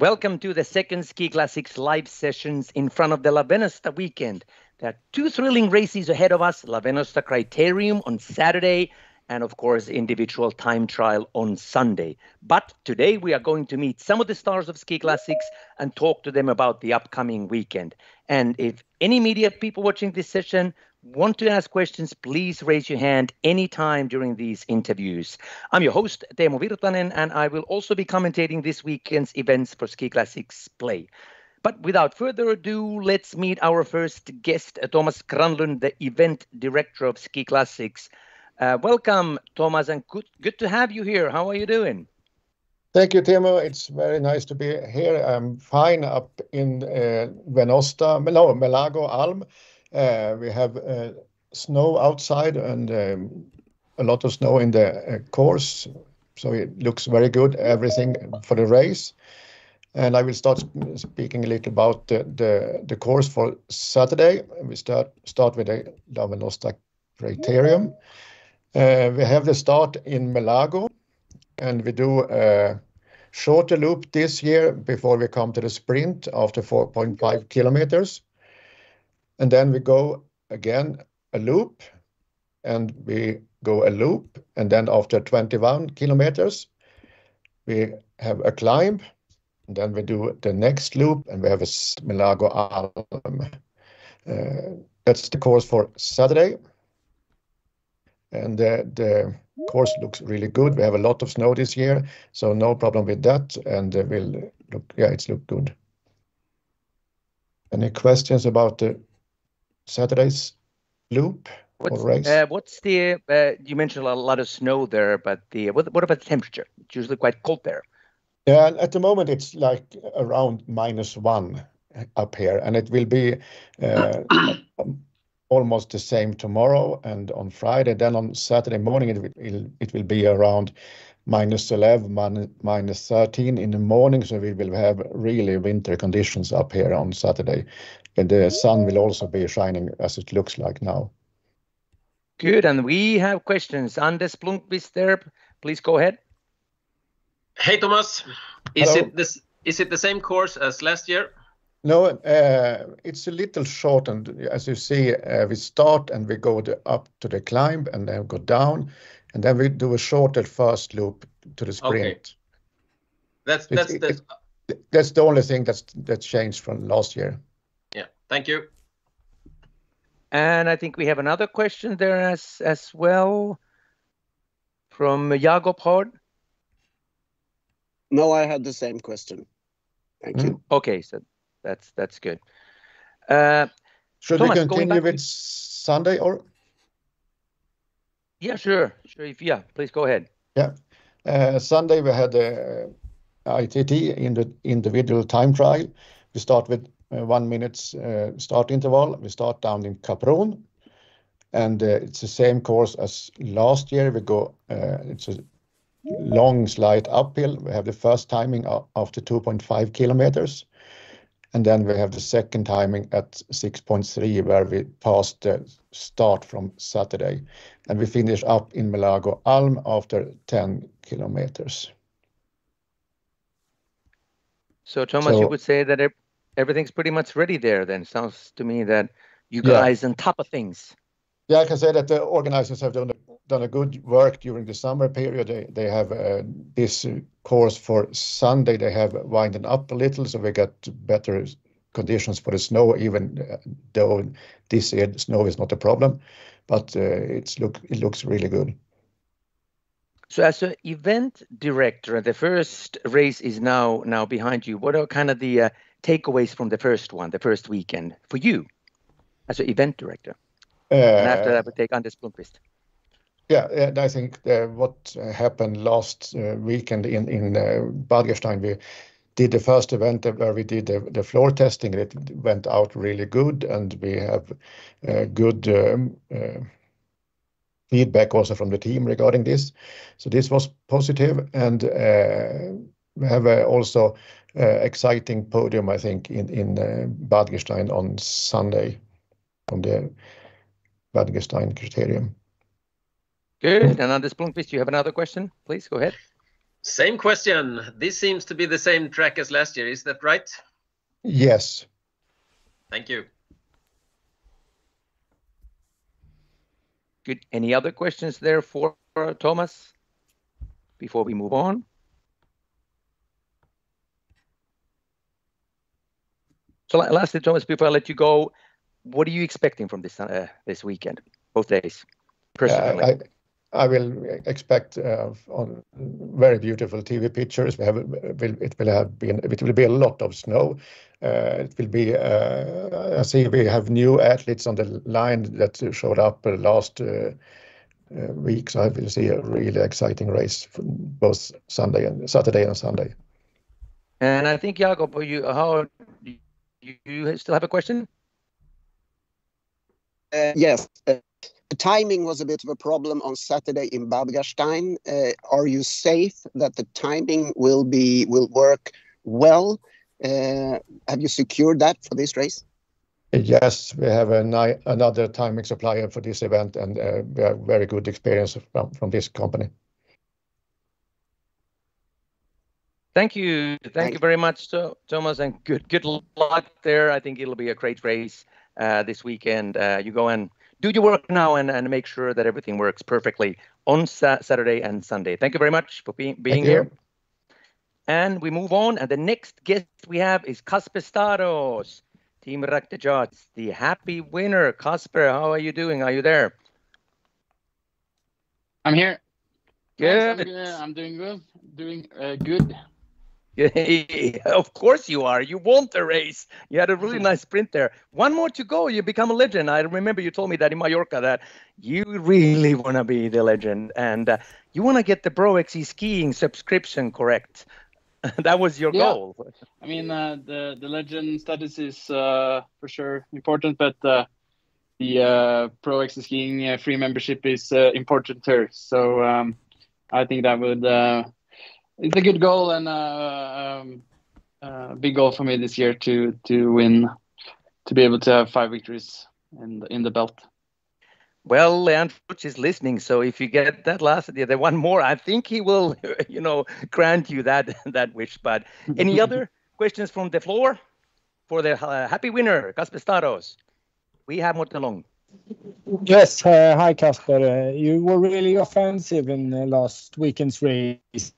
Welcome to the second Ski Classics live sessions in front of the La Venosta weekend. There are two thrilling races ahead of us La Venosta Criterium on Saturday, and of course, individual time trial on Sunday. But today we are going to meet some of the stars of Ski Classics and talk to them about the upcoming weekend. And if any media people watching this session want to ask questions, please raise your hand anytime during these interviews. I'm your host, Teemu Virtanen, and I will also be commentating this weekend's events for Ski Classics Play. But without further ado, let's meet our first guest, Thomas Granlund, the event director of Ski Classics. Uh, welcome, Thomas, and good, good to have you here. How are you doing? Thank you, Teemu. It's very nice to be here. I'm fine up in uh, Venosta, no, Melago Alm. Uh, we have uh, snow outside and um, a lot of snow in the uh, course, so it looks very good, everything for the race. And I will start speaking a little about the the course for Saturday. We start start with the La Venosta Criterium. We have the start in Melago, and we do a shorter loop this year before we come to the sprint after 4.5 kilometers and then we go again a loop, and we go a loop, and then after 21 kilometers, we have a climb, and then we do the next loop, and we have a Melago Alm. Uh, that's the course for Saturday. And the course looks really good. We have a lot of snow this year, so no problem with that, and it will look... Yeah, it's look good. Any questions about the Saturday's loop or race? Uh, what's the... Uh, you mentioned a lot of snow there, but the what about the temperature? It's usually quite cold there. Yeah, at the moment, it's like around minus one up here, and it will be uh, almost the same tomorrow and on Friday. Then on Saturday morning, it will be around minus 11, minus 13 in the morning, so we will have really winter conditions up here on Saturday. And the sun will also be shining as it looks like now. Good, and we have questions. Anders Blomqvist there, please go ahead. Hey, Thomas. Hello. Is it the same course as last year? No, uh, it's a little shortened. As you see, uh, we start, and we go up to the climb, and then go down, and then we do a shorter first loop to the sprint. Okay. That's the- That's the only thing that's that changed from last year. Yeah. Thank you. And I think we have another question there as as well from Jakob Hård. No, I had the same question. Thank you. Mm-hmm. Okay, so that's that's good. Thomas, Should we continue with Sunday or? Yeah, sure. Sure, if... Yeah, please go ahead. Yeah. Uh, Sunday, we had uh, the ITT in the individual time trial. We start with Uh, one minute's uh, start interval. We start down in Capron, and uh, it's the same course as last year. We go, it's a long slide uphill. We have the first timing after 2.5 kilometers, and then we have the second timing at 6.3, where we pass the start from Saturday, and we finish up in Melago Alm after 10 kilometers. So, Thomas- You would say that everything's pretty much ready there then? Sounds to me that you Yeah guys on top of things. Yeah, I can say that the organizers have done a good work during the summer period. They they have uh, this course for Sunday, they have widened up a little, so we got better conditions for the snow, even uh, though this year, snow is not a problem, but uh, it's look it looks really good. So as an event director, the first race is now now behind you. What are kind of the uh, takeaways from the first one, the first weekend, for you as an event director? And after that, we take Anders Blomqvist. Yeah, and I think uh, what uh, happened last uh, weekend in Bad Gastein, we did the first event where we did the fluor testing. It went out really good, and we have good um, feedback also from the team regarding this. So this was positive, and have also uh, exciting podium, I think, in uh, Bad Gastein on Sunday, on the Bad Gastein Criterium. Good. And Anders Blomqvist, you have another question? Please, go ahead. Same question. This seems to be the same track as last year. Is that right? Yes. Thank you. Good. Any other questions there for Thomas before we move on? So lastly, Thomas, before I let you go, what are you expecting from this uh, this weekend, both days, personally? I will expect uh, very beautiful TV pictures. We have it will have been it will be a lot of snow. Uh, it will be, I see we have new athletes on the line that showed up last week. So I will see a really exciting race both Sunday and Saturday and Sunday. And I think, Jakob, do you still have a question? Uh, yes. Uh, the timing was a bit of a problem on Saturday in Bad Gastein. Uh, are you safe that the timing will be will work well? Have you secured that for this race? Yes. We have another timing supplier for this event, and we have very good experience from, from this company. Thank you. Thank you very much, Thomas, and good good luck there. I think it'll be a great race uh, this weekend. Uh, you go and do your work now and make sure that everything works perfectly on Saturday and Sunday. Thank you very much for being here. Thank you. We move on, and the next guest we have is Kasper Stadaas, Team Ragde Charge, the happy winner. Kasper, how are you doing? Are you there? I'm here. Good. I'm doing uh, good. Of course you are. You won the race. You had a really nice sprint there. One more to go, you become a legend. I remember you told me that in Mallorca that you really want to be the legend, and uh, you want to get the Pro XC Skiing subscription, correct? That was your goal. Yeah. I mean, uh, the the legend status is uh, for sure important, but the Pro XC Skiing free membership is important too. So um, I think it's a good goal and a big goal for me this year to to win, to be able to have five victories in the belt. Well, Leandro is listening, so if you get that last, the one more, I think he will you know, grant you that that wish. But any other questions from the floor for the uh, happy winner, Kasper Stadaas? We have Morten Lund. Yes. Hi, Kasper. You were really offensive in the last weekend's race.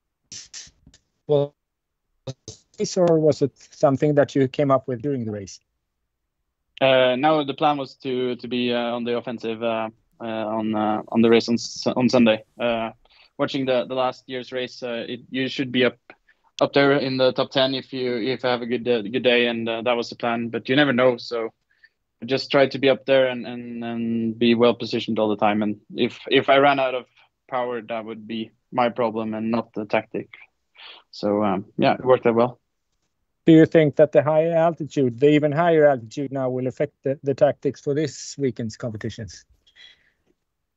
Was this or was it something that you came up with during the race? Uh, no, the plan was to to be uh, on the offensive uh, on on the race on on Sunday. Watching the the last year's race, it, you should be up up there in the top 10 if you have a good good day, and that was the plan. But you never know, so just try to be up there and and be well-positioned all the time. And if if I ran out of power, that would be my problem and not the tactic. So um, yeah, it worked out well. Do you think that the higher altitude, the even higher altitude now will affect the tactics for this weekend's competitions?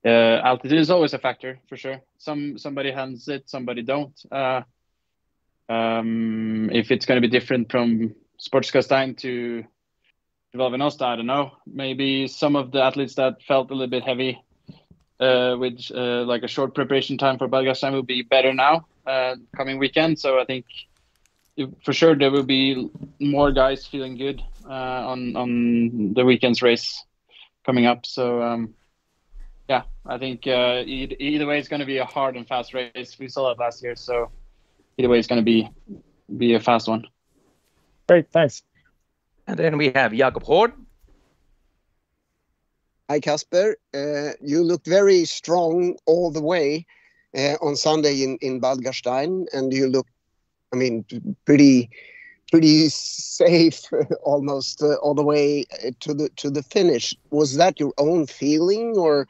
Uh, altitude is always a factor, for sure. Some somebody handles it, somebody don't. Uh, um, if it's going to be different from Sportgastein to Val d'Aosta, I don't know. Maybe some of the athletes that felt a little bit heavy with uh, like a short preparation time for Bad Gastein will be better now uh, coming weekend. So I think for sure there will be more guys feeling good on on the weekend's race coming up. So um, yeah, I think either way, it's going to be a hard and fast race. We saw that last year, so either way, it's going to be be a fast one. Great. Thanks. And then we have Jakob Hård. Hi, Kasper. Uh, you looked very strong all the way uh, on Sunday in Bad Gastein, and you looked, look pretty pretty safe almost uh, all the way to the to the finish. Was that your own feeling, or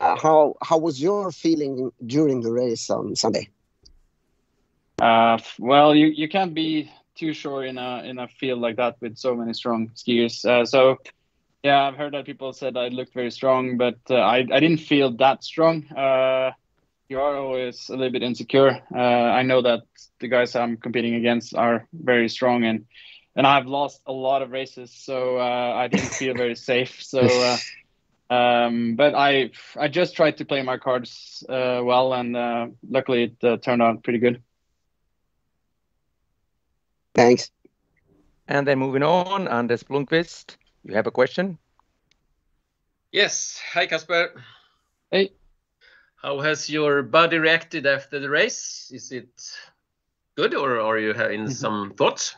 how how was your feeling during the race on Sunday? Well, you can't be too sure in a field like that with so many strong skiers. Yeah, I've heard that people said I looked very strong, but I I didn't feel that strong. You are always a little bit insecure. I know that the guys I'm competing against are very strong, and and I've lost a lot of races, so I didn't feel very safe. Um, but I I just tried to play my cards uh, well, and uh, luckily it uh, turned out pretty good. Thanks. And then moving on, Anders Blomqvist, you have a question? Yes. Hi, Kasper. Hey. How has your body reacted after the race? Is it good, or are you having some thoughts?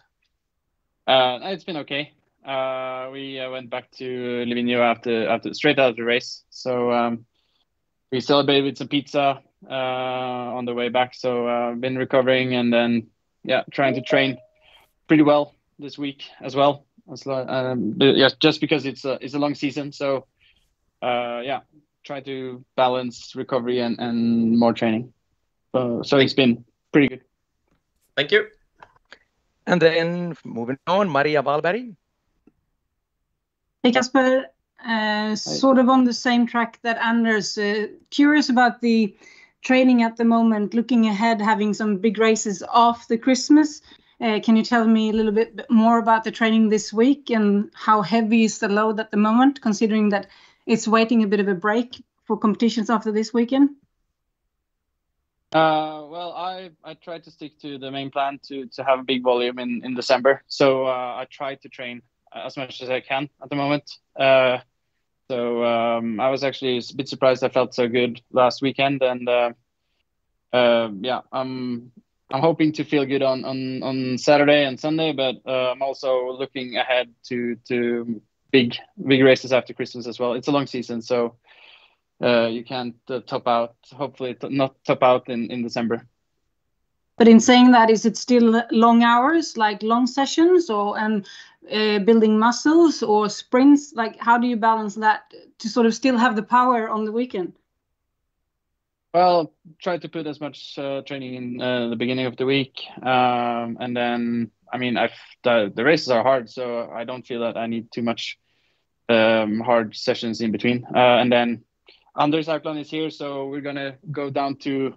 Uh, it's been okay. Uh, we uh, went back to Livigno after after straight after the race, so um, we celebrated with some pizza uh, on the way back. So uh, been recovering and then yeah, trying to train pretty well this week as well. As, lo- um, but yeah, just because it's a it's a long season, so uh, yeah, try to balance recovery and, and more training. Uh, so it's been pretty good. Thank you. And then moving on, Maria Wahlberg. Hey, Kasper. Uh, Sort of on the same track that Anders. uh, Curious about the training at the moment, looking ahead, having some big races after Christmas. Uh, Can you tell me a little bit more about the training this week and how heavy is the load at the moment, considering that it's waiting a bit of a break for competitions after this weekend? Uh, well, I I tried to stick to the main plan to to have a big volume in in December. So uh, I tried to train as much as I can at the moment. Uh, so um, I was actually a bit surprised I felt so good last weekend, and uh, uh, yeah, I'm I'm hoping to feel good on on on Saturday and Sunday, but uh, I'm also looking ahead to to big big races after Christmas as well. It's a long season, so uh, you can't uh, top out. Hopefully, not top out in in December. But in saying that, is it still long hours, like long sessions, or and uh, building muscles or sprints? Like, how do you balance that to sort of still have the power on the weekend? Well, try to put as much uh, training in uh, the beginning of the week, um, and then I mean, I've the, the races are hard, so I don't feel that I need too much um, hard sessions in between. Uh, and then Anders Aukland is here, so we're gonna go down to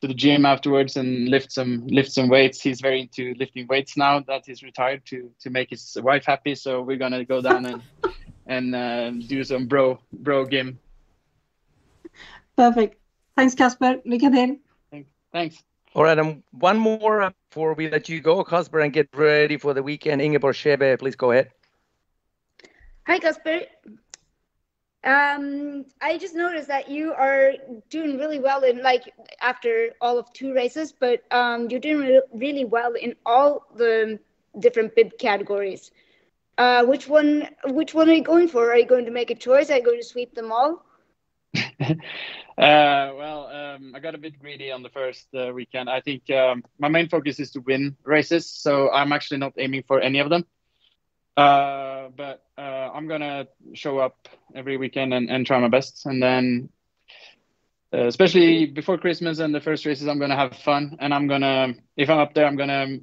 to the gym afterwards and lift some lift some weights. He's very into lifting weights now that he's retired to to make his wife happy. So we're gonna go down and and uh, do some bro bro gym. Perfect. Thanks, Kasper. Lycka till. Thanks. All right, and one more uh, before we let you go, Kasper, and get ready for the weekend. Ingeborg Schebe, please go ahead. Hi, Kasper. Um, I just noticed that you are doing really well in like after all of two races, but um, you're doing re- really well in all the different bib categories. Uh, which one? Which one are you going for? Are you going to make a choice? Are you going to sweep them all? uh, well, um, I got a bit greedy on the first uh, weekend. I think um, my main focus is to win races, so I'm actually not aiming for any of them. Uh, but uh, I'm gonna show up every weekend and, and try my best, and then uh, especially before Christmas and the first races, I'm gonna have fun, and I'm gonna if I'm up there, I'm gonna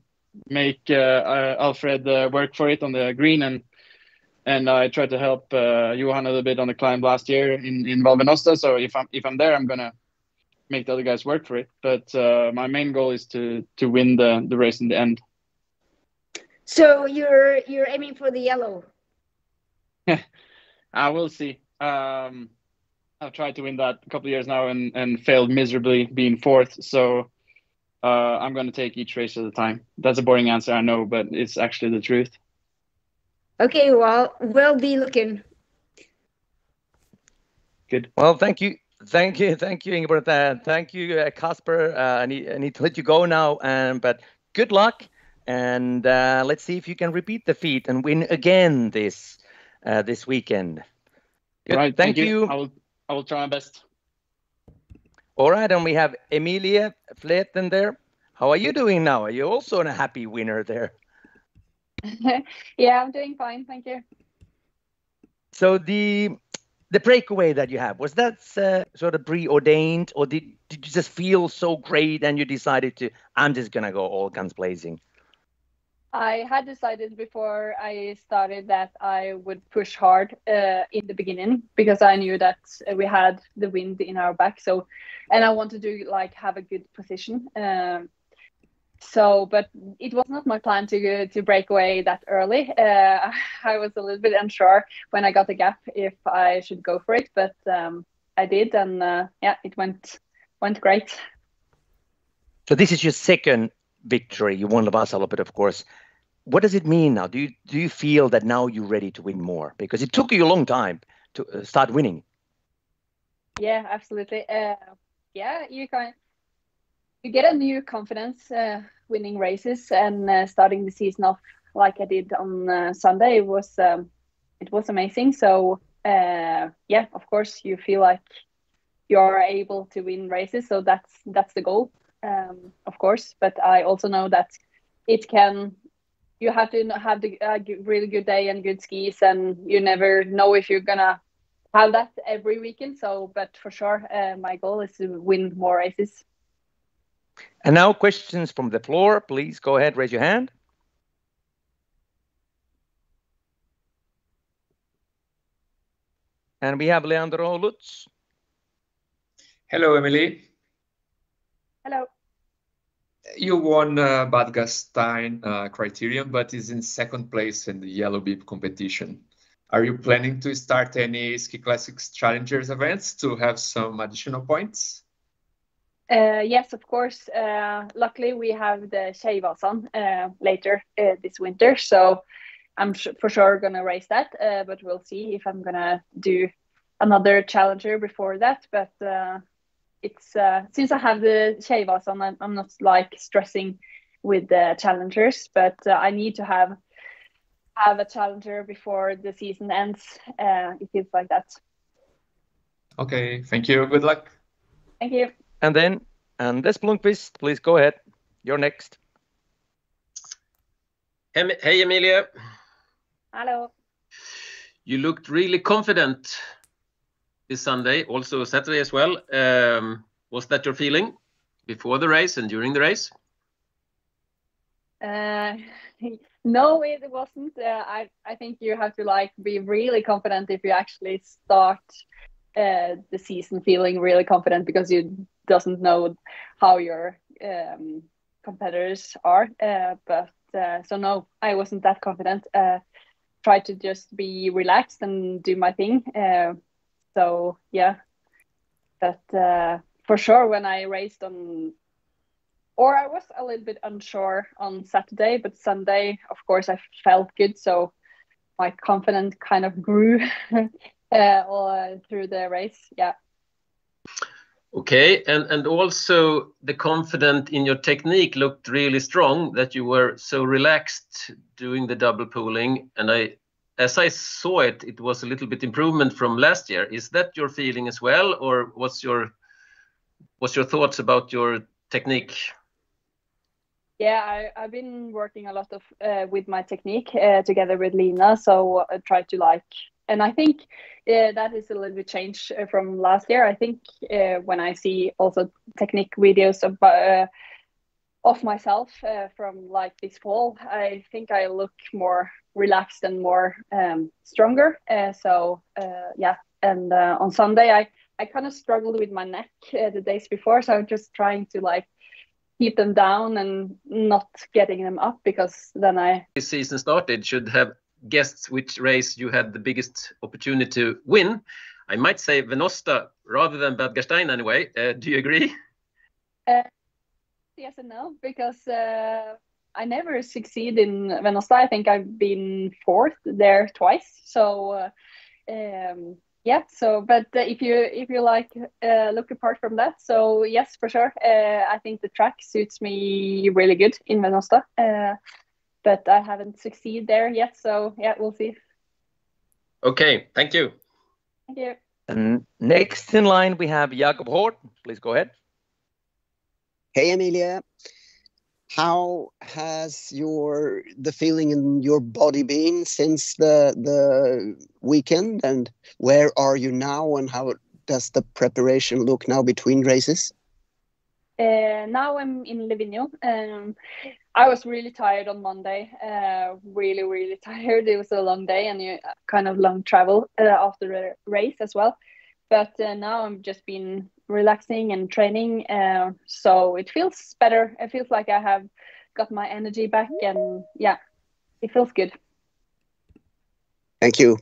make uh, uh, Alfred work for it on the green and and I tried to help uh, Johan a little bit on the climb last year in in Val Venosta. So if I'm if I'm there, I'm gonna make the other guys work for it. But uh, my main goal is to to win the the race in the end. So you're you're aiming for the yellow. I will see. Um, I've tried to win that a couple of years now and and failed miserably, being fourth. So. Uh, I'm going to take each race at a time. That's a boring answer, I know, but it's actually the truth. Okay, well, we'll be looking. Good. Well, thank you. Thank you, thank you, Ingeborg. Uh, thank you, uh, Kasper. Uh, I need, I need to let you go now. Um, but good luck, and uh, let's see if you can repeat the feat and win again this uh, this weekend. Good. Right. Thank, you. I will. I will try my best. All right, and we have Emilia Fleten there. How are you doing now? Are you also a happy winner there? yeah, I'm doing fine, thank you. So the the breakaway that you have was that uh, sort of preordained, or did did you just feel so great and you decided to I'm just gonna go all guns blazing? I had decided before I started that I would push hard uh, in the beginning because I knew that we had the wind in our back. So, and I wanted to like have a good position. Um, so, but it was not my plan to to break away that early. Uh, I was a little bit unsure when I got the gap if I should go for it, but um, I did, and uh, yeah, it went went great. So this is your second victory. You won the Vasaloppet, of course. What does it mean now? Do you do you feel that now you're ready to win more? Because it took you a long time to uh, start winning. Yeah, absolutely. Uh, yeah, you can you get a new confidence uh, winning races and uh, starting the season off like I did on uh, Sunday. It was um, it was amazing. So uh, yeah, of course you feel like you are able to win races. So that's that's the goal, um, of course. But I also know that it can. You have to have uh, really good day and good skis, and you never know if you're gonna have that every weekend. So, but for sure, uh, my goal is to win more races. And now questions from the floor. Please go ahead, raise your hand. And we have Leandro Lutz. Hello, Emily. Hello. You won uh, Bad Gastein uh, criterium, but is in second place in the Yellow Bib competition. Are you planning to start any Ski Classics Challengers events to have some additional points? Uh, yes, of course. Uh, luckily, we have the Tjejvasan uh, later uh, this winter, so I'm for sure gonna race that. Uh, but we'll see if I'm gonna do another challenger before that. But uh, it's since I have the Tjejvasan, I'm, I'm not like stressing with the challengers, but I need to have have a challenger before the season ends. it feels like that. Okay, thank you. Good luck. Thank you. And then Anders Blomqvist, please go ahead. You're next. Hey, Emilia. Hello. You looked really confident this Sunday, also Saturday as well. Um, was that your feeling before the race and during the race? Uh, no, it wasn't. Uh, I I think you have to like be really confident if you actually start uh, the season feeling really confident because you doesn't know how your um, competitors are. Uh, but uh, so no, I wasn't that confident. Uh, try to just be relaxed and do my thing. Uh, so yeah, but uh, for sure when I raced on, or I was a little bit unsure on Saturday, but Sunday, of course, I felt good. So my confidence kind of grew uh, all through the race. Yeah. Okay, and and also the confidence in your technique looked really strong. That you were so relaxed doing the double I, as I saw it, it was a little bit improvement from last year. Is that your feeling as well, or what's your what's your thoughts about your technique? Yeah, I, I've been working a lot of uh, with my technique uh, together with Lina, so I try to like and I think uh, that is a little bit changed uh, from last year. I think uh, when I see also technique videos of, uh, of myself uh, from like this fall, I think I look more relaxed and more um, stronger. Uh, so yeah, and on Sunday I I kind of struggled with my neck the days before, so I'm just trying to like keep them down and not getting them up because then I. This season started should have guessed which race you had the biggest opportunity to win. I might say Venosta rather than Bad Gastein anyway. Uh, do you agree? Uh, yes and no, because uh, I never succeed in Venosta. I think I've been fourth there twice. So uh, um, yeah. So, but uh, if you if you like uh, look apart from that, so yes, for sure. I think the track suits me really good in Venosta but I haven't succeeded there yet. So yeah, we'll see. Okay, thank you. Thank you. And next in line we have Jakob Hård. Please go ahead. Hey, Amelia. How has your the feeling in your body been since the the weekend, and where are you now, and how does the preparation look now between races? Uh, now I'm in Livigno. Um, I was really tired on Monday. Uh, really, really tired. It was a long day and you, kind of long travel uh, after the race as well. but uh, now I'm just been relaxing and training, uh, so it feels better. It feels like I have got my energy back, and yeah, it feels good. Thank you.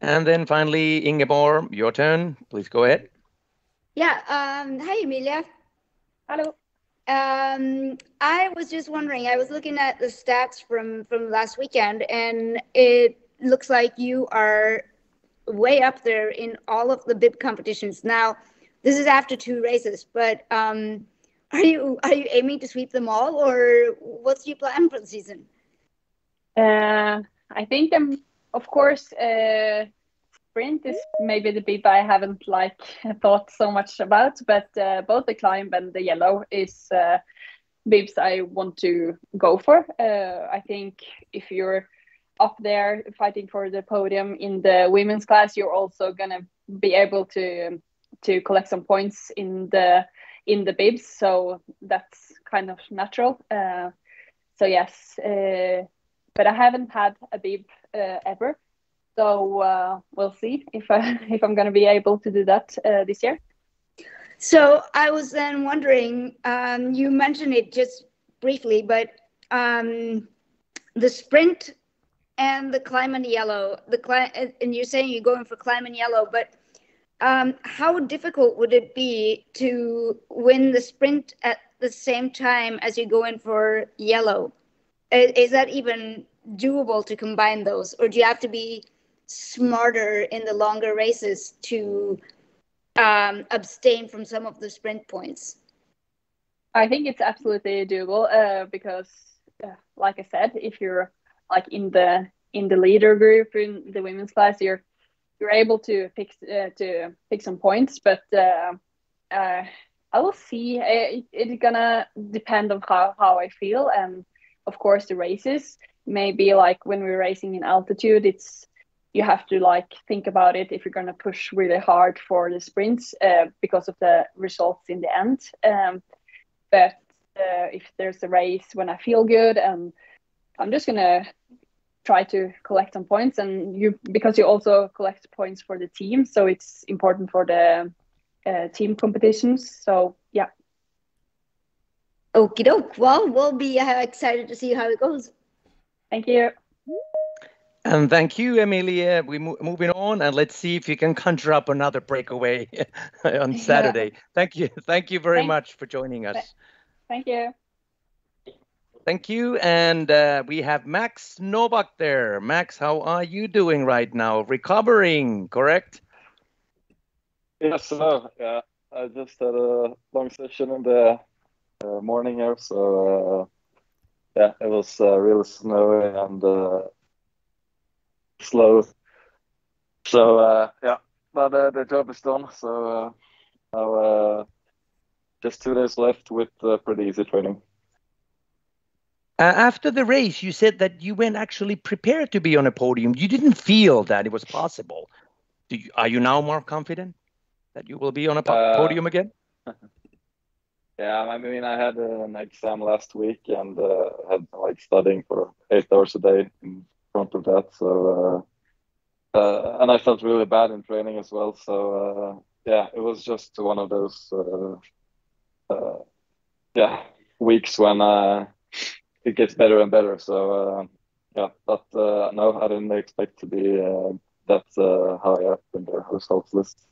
And then finally, Ingeborg, your turn. Please go ahead. Yeah. Um, hi, Emilia. Hello. Um, I was just wondering. I was looking at the stats from from last weekend, and it looks like you are way up there in all of the bib competitions. Now, this is after two races, but um, are you are you aiming to sweep them all, or what's your plan for the season? Uh, I think I'm, of course, uh, sprint is maybe the bib I haven't like thought so much about, but uh, both the climb and the yellow is uh, bibs I want to go for. Uh, I think if you're up there fighting for the podium in the women's class, you're also gonna be able to to collect some points in the in the bibs. So that's kind of natural. Uh, so yes, uh, but I haven't had a bib uh, ever. So uh, we'll see if I, if I'm gonna be able to do that uh, this year. So I was then wondering. Um, you mentioned it just briefly, but um, the sprint and the climb and yellow. The climb, and you're saying you're going for climb and yellow, but um, how difficult would it be to win the sprint at the same time as you go in for yellow? Is, is that even doable to combine those, or do you have to be smarter in the longer races to um, abstain from some of the sprint points? I think it's absolutely doable uh, because, uh, like I said, if you're like in the in the leader group in the women's class you're you're able to pick uh, to pick some points. But uh, uh, i will see. It, it's gonna depend on how, how i feel. And of course the races maybe like when we're racing in altitude it's you have to like think about it if you're gonna push really hard for the sprints uh, because of the results in the end um, but uh, if there's a race when i feel good and i'm just gonna try to collect some points and you because you also collect points for the team so it's important for the uh, team competitions so yeah Okie doke. Well, we'll be uh, excited to see how it goes. thank you And thank you, Emilia. We're mo- moving on, and let's see if you can conjure up another breakaway on Saturday. Thank you. Thank you very Thank- much for joining us. thank you Thank you. And uh, we have Max Novak there. Max, how are you doing right now? Recovering, correct? Yes, hello. Yeah, I just had a long session in the uh, morning here, so uh, yeah, it was uh, really snowy and uh, slow. So uh, yeah, but uh, the job is done. So uh, now uh, just two days left with uh, pretty easy training. Uh, after the race, you said that you weren't actually prepared to be on a podium. You didn't feel that it was possible. Do you, are you now more confident that you will be on a po- podium again? Yeah, I mean, I had an exam last week and uh, had like studying for eight hours a day in front of that. So, uh, uh, and I felt really bad in training as well. So, uh, yeah, it was just one of those, yeah, weeks when uh, it gets better and better. So, yeah, but no, I didn't expect to be that high up in the results list.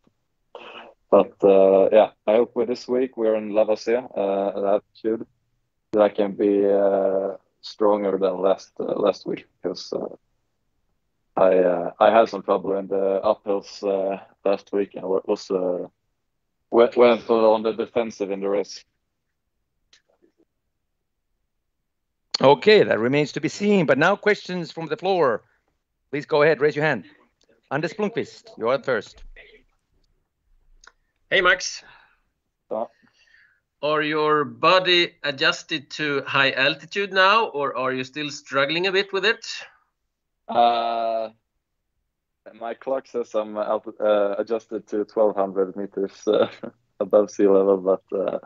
But uh, yeah, I hope with this week we're in Lavasia uh, at altitude that I can be uh, stronger than last uh, last week because uh, I uh, I had some trouble in the uphills uh, last week and wa- was uh, went, went on the defensive in the race. Okay, that remains to be seen. But now, questions from the floor. Please go ahead, raise your hand. Anders Blomqvist, you're up first. Hey, Max. Are your body adjusted to high altitude now, or are you still struggling a bit with it? Uh, my clock says I'm uh, adjusted to 1200 meters uh, above sea level, but uh,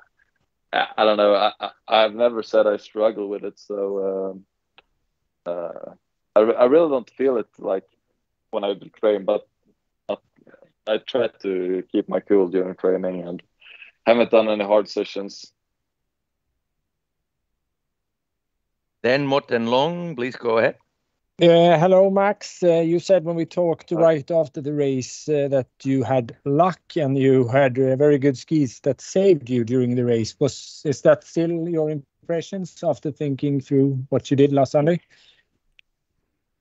I I don't know. I, I, I've never said I struggle with it, so um, uh, I, I really don't feel it like when I train, but not I try to keep my cool during training and haven't done any hard sessions. Then Morten Lund, please go ahead. Yeah, hello, Max. Uh, you said when we talked right after the race uh, that you had luck and you had uh, very good skis that saved you during the race. Was is that still your impressions after thinking through what you did last Sunday?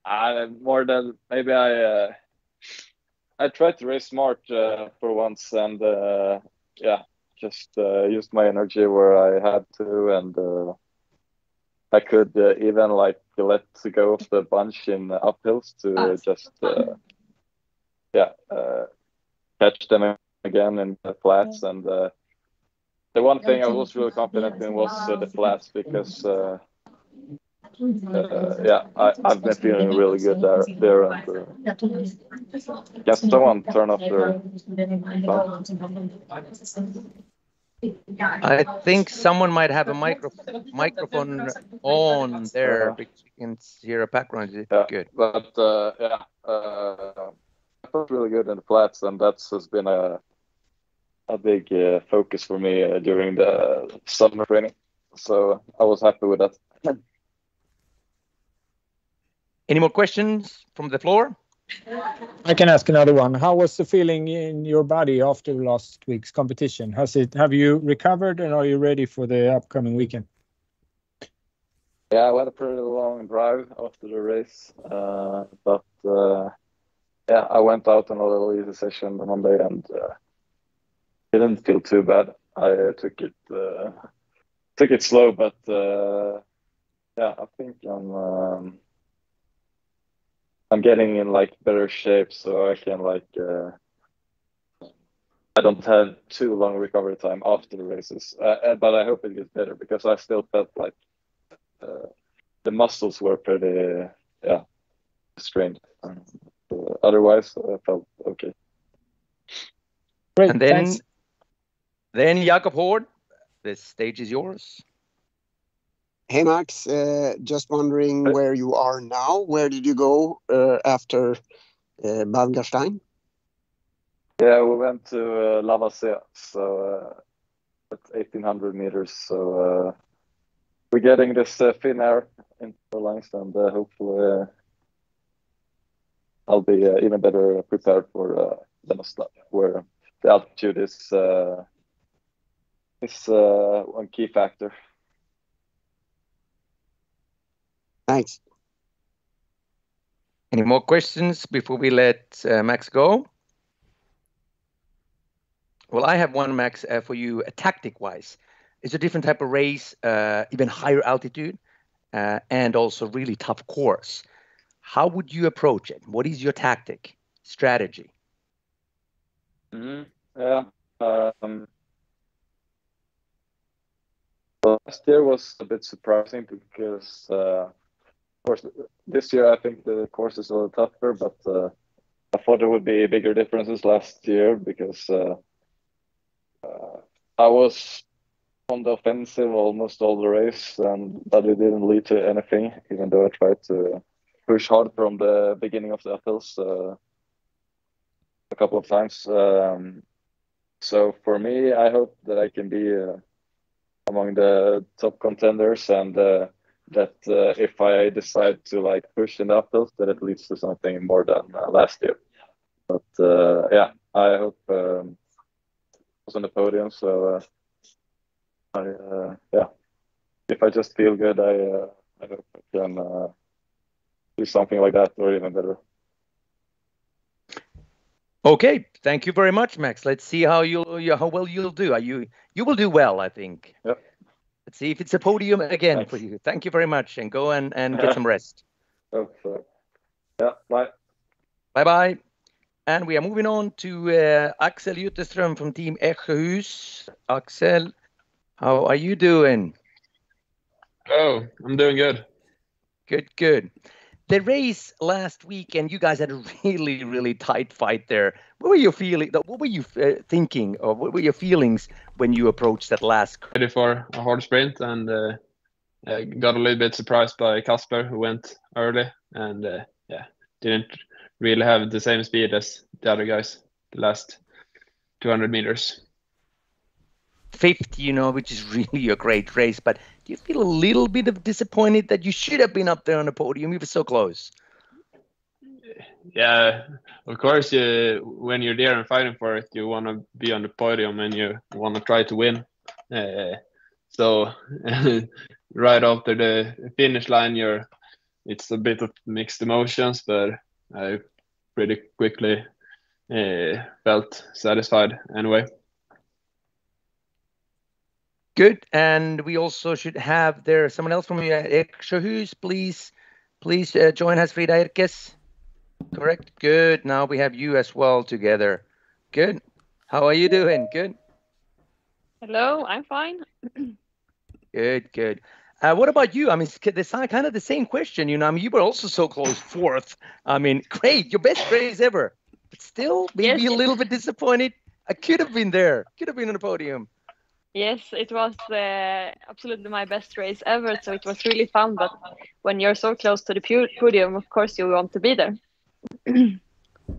Uh, more than maybe I uh, I tried to race smart uh, for once and uh, yeah, just uh, used my energy where I had to and uh, I could uh, even like let go of the bunch in uphills to uh, just uh, yeah uh, catch them again in the flats. And uh, the one thing I was really confident in was uh, the flats because uh, yeah I, I've been feeling really good there there and uh, can someone turn off their? I think someone might have a micro microphone on there because you can hear a background. Yeah, good? but uh, yeah, uh, I felt really good in the flats, and that's has been a a big uh, focus for me uh, during the summer training. So I was happy with that. Any more questions from the floor? I can ask another one. How was the feeling in your body after last week's competition? Has it? Have you recovered and are you ready for the upcoming weekend? Yeah, I had a pretty long drive after the race, uh, but uh, yeah, I went out on a little easy session on Monday and uh, didn't feel too bad. I uh, took it uh, took it slow, but uh, yeah, I think I'm um, I'm getting in like better shape, so I can like uh, I don't have too long recovery time after the races, uh, uh, but I hope it gets better because I still felt like uh, the muscles were pretty yeah strained. Um, otherwise, I felt okay. Great. And then, thanks. then Jakob Hård, the stage is yours. Hey Max, uh, just wondering where you are now. Where did you go uh, after uh, Bad Gastein? Yeah, we went to uh, Lavazet, so uh, that's 1800 meters. So uh, we're getting this uh, thin air into the lungs, and uh, hopefully uh, I'll be uh, even better prepared for uh, Venosta, where the altitude is uh, is uh, one key factor. Thanks. Any more questions before we let uh, Max go? Well, I have one, Max, uh, for you, uh, tactic-wise. It's a different type of race, uh, even higher altitude, uh, and also really tough course. How would you approach it? What is your tactic, strategy? hmm Yeah. Um, last year was a bit surprising because, uh, of course, this year I think the course is a little tougher, but uh, I thought there would be bigger differences last year because uh, uh, I was on the offensive almost all the race, and but it didn't lead to anything, even though I tried to push hard from the beginning of the uphills uh, a couple of times. Um, so for me, I hope that I can be uh, among the top contenders, and uh, that uh, if I decide to like push in the uphills, that it leads to something more than uh, last year. But uh, yeah, I hope um, I was on the podium. So uh, I uh, yeah, if I just feel good, I uh, I hope I can uh, do something like that or even better. Okay, thank you very much, Max. Let's see how you'll you, how well you'll do. Are you you will do well, I think. Yep. Let's see if it's a podium again Thanks. for you. Thank you very much, and go and, and get some rest. Okay. Yeah, bye. Bye bye. And we are moving on to uh, Axel Jutterström from Team Eksjöhus. Axel, how are you doing? Oh, I'm doing good. Good, good. The race last week, and you guys had a really, really tight fight there. What were you feeling? What were you uh, thinking, or what were your feelings when you approached that last? Ready for a hard sprint and uh, uh, got a little bit surprised by Kasper who went early and uh, yeah, didn't really have the same speed as the other guys. the last 200 meters. Fifth, you know, which is really a great race. But do you feel a little bit of disappointed that you should have been up there on the podium? You were so close. Yeah, of course. You, when you're there and fighting for it, you want to be on the podium and you want to try to win. Uh, so right after the finish line, you're it's a bit of mixed emotions, but I pretty quickly uh, felt satisfied anyway. Good, and we also should have there someone else from uh, Eksjöhus, please, please uh, join us, Frida Erkers. Correct. Good. Now we have you as well together. Good. How are you doing? Good. Hello, I'm fine. good, good. Uh, what about you? I mean, it's kind of the same question. You know, I mean, you were also so close fourth. I mean, great, your best race ever. But still, maybe yes. a little bit disappointed. I could have been there. Could have been on the podium. Yes, it was uh, absolutely my best race ever. So it was really fun. But when you're so close to the podium, of course, you want to be there.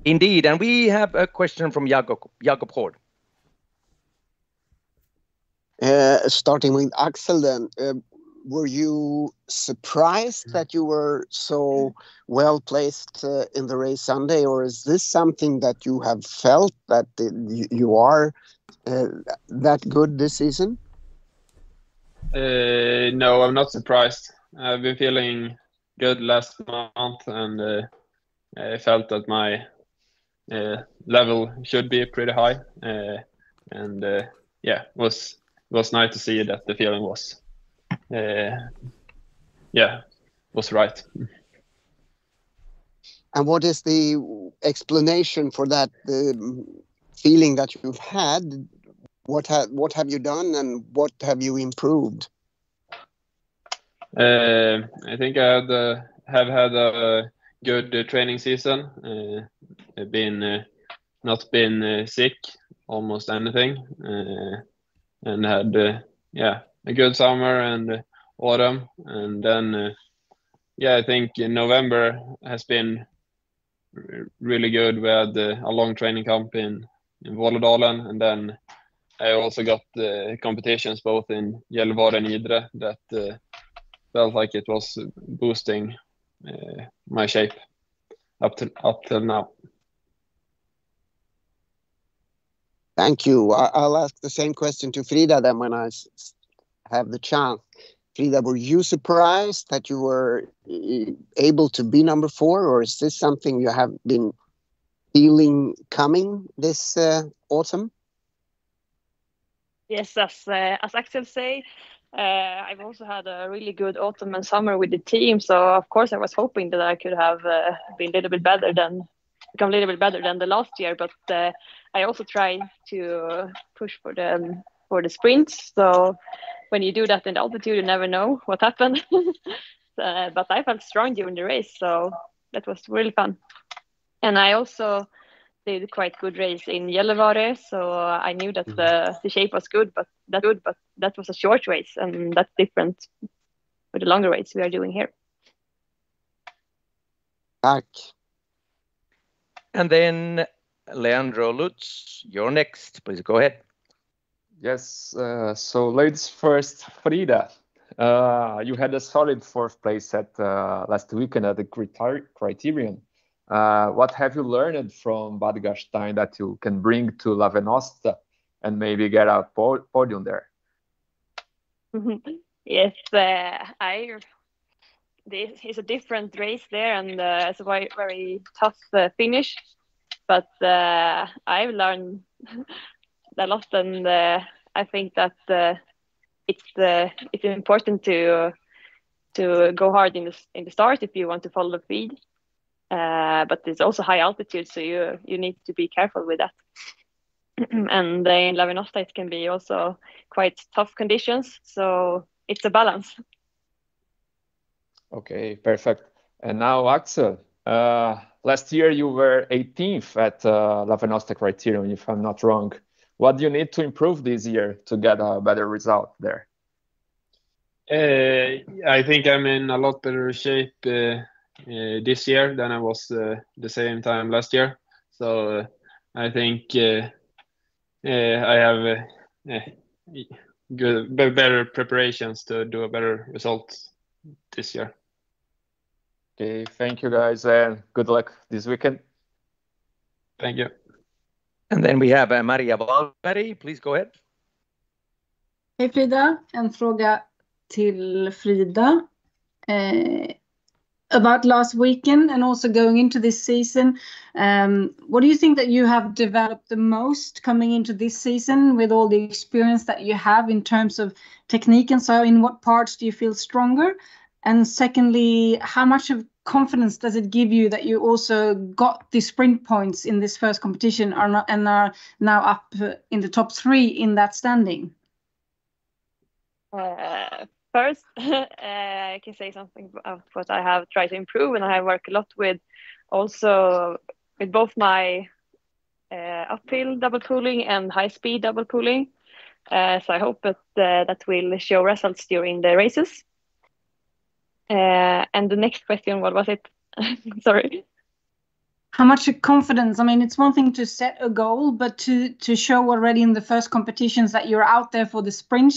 Indeed, and we have a question from Jakob Jakob Hård. Uh, starting with Axel, then, uh, were you surprised that you were so well placed uh, in the race Sunday, or is this something that you have felt that you are uh, that good this season? Uh, no, I'm not surprised. I've been feeling good last month, and uh, I felt that my uh, level should be pretty high, and yeah, was was nice to see that the feeling was uh, yeah, was right. And what is the explanation for that? The feeling that you've had. What what have you done, and what have you improved? Uh, I think I had, uh, have had a good uh, training season. Uh, been uh, not been uh, sick almost anything, and had yeah a good summer and autumn, and then yeah, I think November has been really good. We had uh, a long training camp in in Vålådalen, and then I also got uh, competitions both in Gällivare and Idre that uh, felt like it was boosting uh, my shape up to up till now. Thank you. I'll ask the same question to Frida then when I have the chance. Frida, were you surprised that you were eh, able to be number four, or is this something you have been feeling coming this uh, autumn? Yes, as uh, as Axel say, uh, I've also had a really good autumn and summer with the team. So of course, I was hoping that I could have uh, been a little bit better than become a little bit better than the last year. But uh, I also tried to push for the for the sprints. So when you do that in altitude, you never know what happened. uh, but I felt strong during the race, so that was really fun. And I also did quite good race in Gällivare, so I knew that the, the shape was good, but that good, but that was a short race, and that's different with the longer race we are doing here. Tack. And then Leandro Lutz, you're next. Please go ahead. Yes, uh, so ladies first, Frida. Uh, you had a solid fourth place at uh, last weekend at the Criterium. Uh, what have you learned from Bad Gastein that you can bring to La Venosta and maybe get a po podium there? yes, uh, I. This is a different race there, and uh, it's a very, very tough finish. But I've learned a lot, and uh, I think that uh, it's uh, it's important to to go hard in the in the start if you want to follow the feed. Uh, but it's also high altitude, so you you need to be careful with that. and in La Venosta, it can be also quite tough conditions, so it's a balance. Okay, perfect. And now, Axel, uh, last year you were 18th at uh, La Venosta Criterium, if I'm not wrong. What do you need to improve this year to get a better result there? Uh, I think I'm in a lot better shape uh, this year than I was uh, the same time last year. So uh, I think uh, uh, I have uh, good, better preparations to do a better result this year. Okay, thank you guys, and good luck this weekend. Thank you. And then we have uh, Maria Valberg. Please go ahead. Hej Frida, en fråga till Frida. Uh, about last weekend and also going into this season, um, what do you think that you have developed the most coming into this season with all the experience that you have in terms of technique and so in what parts do you feel stronger? And secondly, how much of confidence does it give you that you also got the sprint points in this first competition and are now up in the top three in that standing? Uh, first, uh, I can say something about what I have tried to improve, and I have worked a lot with also with both my uh, uphill double poling and high speed double poling. Uh, so I hope that uh, that will show results during the races. Uh, and the next question, what was it? Sorry. How much confidence? I mean, it's one thing to set a goal, but to to show already in the first competitions that you're out there for the sprint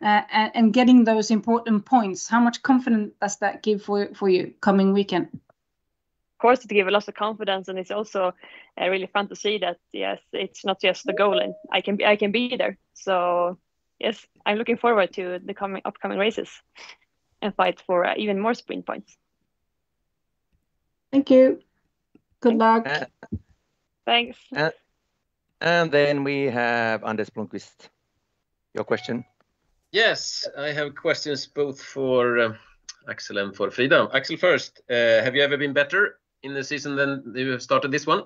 uh, and, and, getting those important points. How much confidence does that give for for you coming weekend? Of course, it gives a lot of confidence, and it's also uh, really fun to see that yes, it's not just the goal, and I can be I can be there. So yes, I'm looking forward to the coming upcoming races and fight for uh, even more sprint points. Thank you. Good luck. Uh, Thanks. Uh, and then we have Anders Blomqvist. Your question? Yes, I have questions both for uh, Axel and for Frida. Axel first, uh, have you ever been better in the season than you have started this one?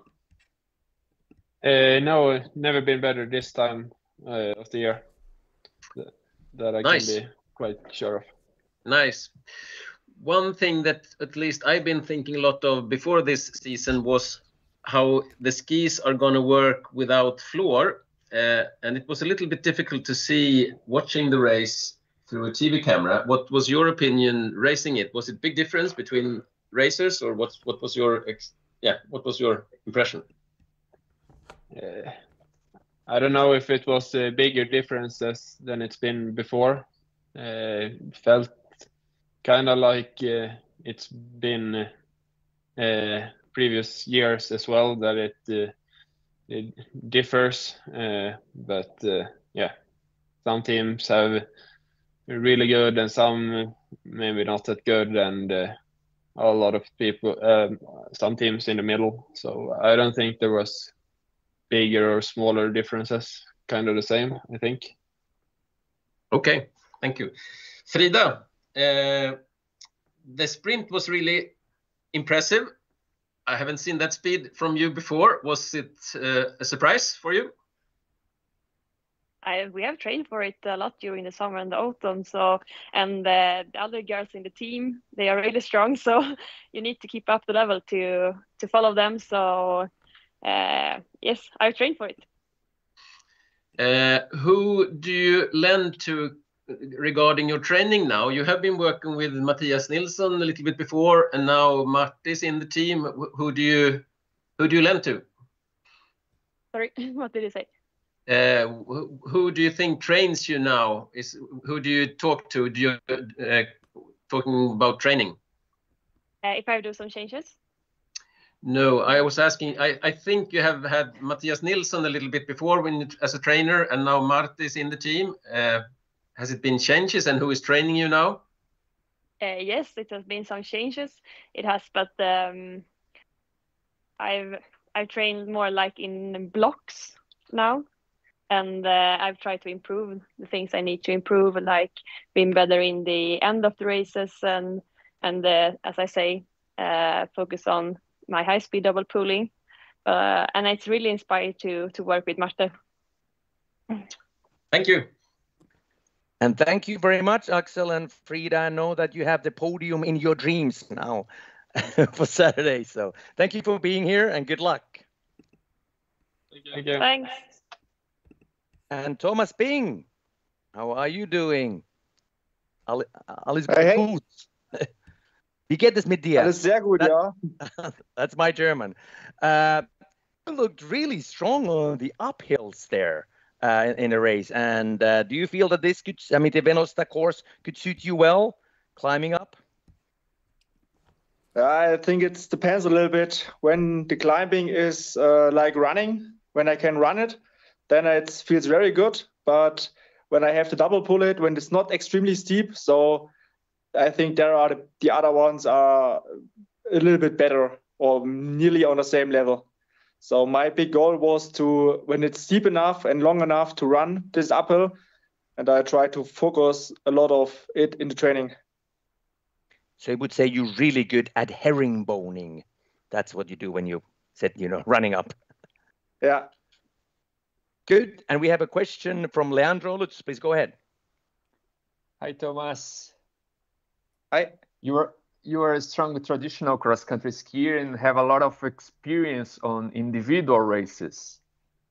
Uh, no, never been better this time uh, of the year. That I nice. can be quite sure of. Nice. One thing that at least I've been thinking a lot of before this season was how the skis are going to work without fluor. Uh, and it was a little bit difficult to see watching the race through a TV camera. What was your opinion racing it? Was it big difference between racers, or what? What was your yeah? What was your impression? Uh, I don't know if it was a bigger differences than it's been before. Uh, felt kind of like uh, it's been uh, previous years as well that it uh, it differs but yeah. Some teams have really good and some maybe not that good and a lot of people um, some teams in the middle. So i don't think there was bigger or smaller differences kind of the same i think. Okay thank you. Frida? uh, the sprint was really impressive. I haven't seen that speed from you before. Was it uh, a surprise for you? I, we have trained for it a lot during the summer and the autumn. So, and uh, the other girls in the team, they are really strong. So, you need to keep up the level to to follow them. So, uh, yes, I've trained for it. Uh, who do you lend to regarding your training now. You have been working with Matthias Nilsson a little bit before, and now Martis in the team. Who do you who do you lend to? Sorry, what did you say? Uh, who, who, do you think trains you now? Is who do you talk to? Do you uh, talking about training? Uh, if I do some changes. No, I was asking. I, I think you have had Matthias Nilsson a little bit before when as a trainer, and now Martis in the team. Has it been changes and who is training you now? Uh, yes, it has been some changes. It has, but um, I've I've trained more like in blocks now, and uh, I've tried to improve the things I need to improve, like being better in the end of the races, and and uh, as I say, uh, focus on my high speed double poling, uh, and it's really inspired to to work with Marte. Thank you. And thank you very much, Axel and Frida. I know that you have the podium in your dreams now for Saturday. So thank you for being here and good luck. Thank you. Thanks. And Thomas Bing, how are you doing? Alles hey, gut. Wie geht es mit dir? Alles sehr gut, that, ja. That's my German. Uh, looked really strong on the uphills there uh, in a race. And uh, do you feel that this could, I mean, the Venosta course could suit you well climbing up? I think it depends a little bit when the climbing is uh, like running. When I can run it, then it feels very good. But when I have to double pull it, when it's not extremely steep, so I think there are the, the other ones are a little bit better or nearly on the same level. So my big goal was to when it's steep enough and long enough to run this uphill, and I try to focus a lot of it in the training. So I would say you're really good at herringboning. That's what you do when you said, you know, running up. Yeah. Good. And we have a question from Leandro Lutz. Please go ahead. Hi, Thomas. Hi. You are you are a strong traditional cross country skier and have a lot of experience on individual races.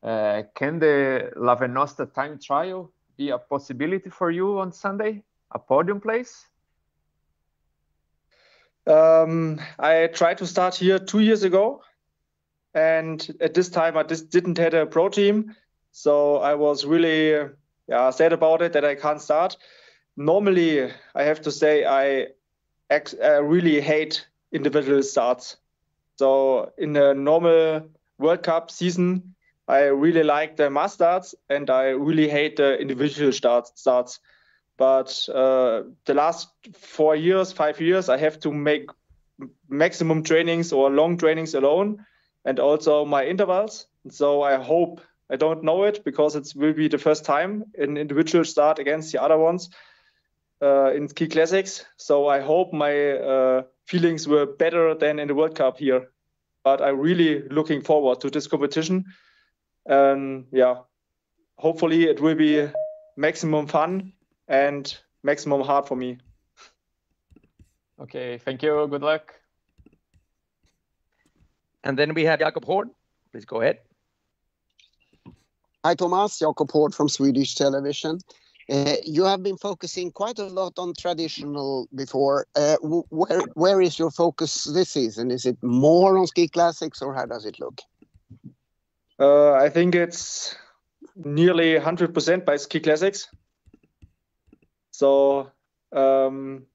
Uh, can the La Venosta time trial be a possibility for you on Sunday? A podium place? Um, I tried to start here two years ago, and at this time I just didn't have a pro team, so I was really yeah sad about it that I can't start. Normally, I have to say I, I really hate individual starts. So in a normal World Cup season, I really like the mass starts and I really hate the individual starts. starts. But uh, the last four years, five years, I have to make maximum trainings or long trainings alone and also my intervals. So I hope, I don't know it because it will be the first time in individual start against the other ones uh, in ski classics. So I hope my uh, feelings were better than in the World Cup here. But I'm really looking forward to this competition. And yeah, hopefully it will be maximum fun and maximum hard for me. Okay, thank you. Good luck. And then we have Jakob Horn. Please go ahead. Hi, Thomas. Jakob Horn from Swedish Television. Uh, you have been focusing quite a lot on traditional before. Uh, where where is your focus this season? Is it more on ski classics, or how does it look? Uh, I think it's nearly 100% by ski classics. So um,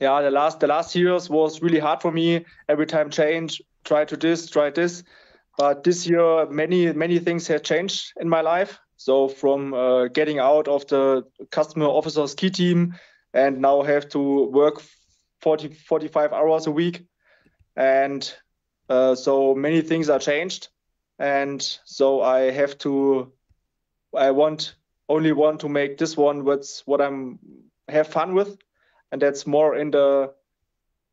yeah, the last the last years was really hard for me. Every time change, try to this, try this. But this year, many many things have changed in my life. So from uh, getting out of the customer officer ski team and now have to work 40 45 hours a week, and uh, so many things are changed, and so I have to. I want only want to make this one what's what I'm have fun with, and that's more in the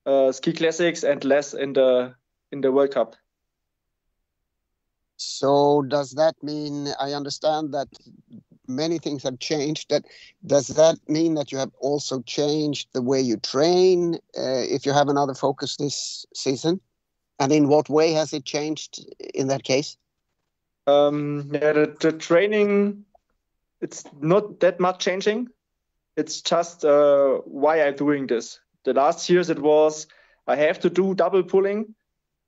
uh, ski classics and less in the in the World Cup. So does that mean I understand that many things have changed? That does that mean that you have also changed the way you train? Uh, if you have another focus this season, and in what way has it changed in that case? Um, yeah, the, the training it's not that much changing. It's just uh, why I'm doing this. The last years it was I have to do double pulling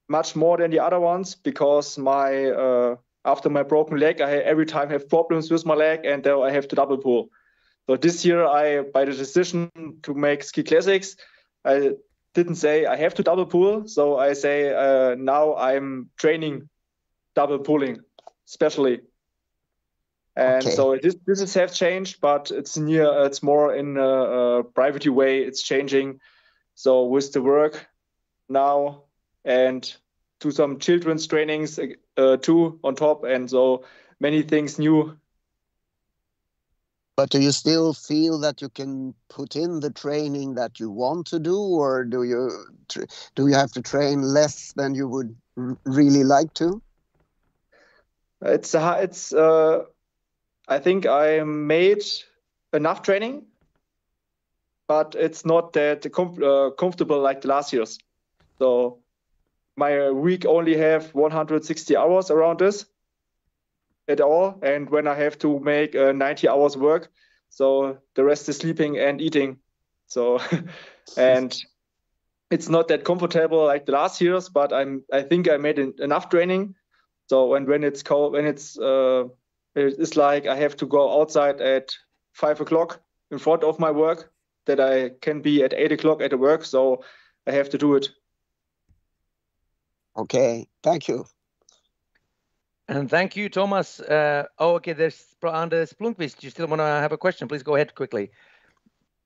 much more than the other ones because my uh, after my broken leg I every time have problems with my leg and there I have to double pull. So this year I by the decision to make ski classics I didn't say I have to double pull. So I say uh, now I'm training double pulling, especially and okay. so this this is have changed, but it's near it's more in a, a private way. It's changing. So with the work now and do some children's trainings uh, too on top, and so many things new. But do you still feel that you can put in the training that you want to do, or do you do you have to train less than you would really like to? It's it's. Uh, I think I made enough training, but it's not that com uh, comfortable like the last years. So my week only have 160 hours around this at all, and when I have to make uh, 90 hours work, so the rest is sleeping and eating. So and it's not that comfortable like the last years, but I'm I think I made enough training So and when it's cold, when it's uh, it's like I have to go outside at five o'clock in front of my work that I can be at eight o'clock at the work. So I have to do it. Okay, thank you. And thank you, Thomas. Uh, oh, okay, there's Anders Blomqvist. You still want to have a question? Please go ahead quickly.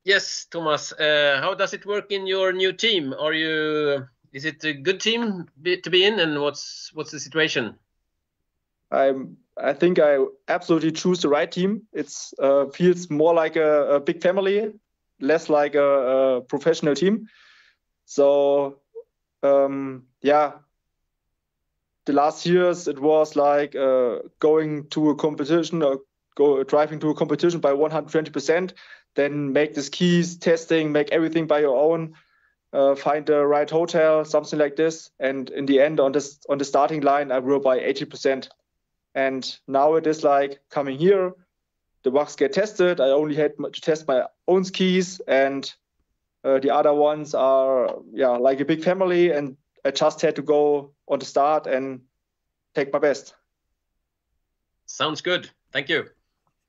Yes, Thomas. Uh, how does it work in your new team? Are you? Is it a good team to be in, and what's what's the situation? I'm. I think I absolutely choose the right team. It's uh, feels more like a, a, big family, less like a, a professional team. So, um, yeah, the last years it was like uh, going to a competition or go driving to a competition by 120%, then make the skis, testing, make everything by your own, uh, find the right hotel, something like this. And in the end, on this on the starting line, I were by 80%. And now it is like coming here, the wax get tested. I only had to test my own skis, and uh, the other ones are yeah like a big family. And I just had to go on the start and take my best. Sounds good. Thank you.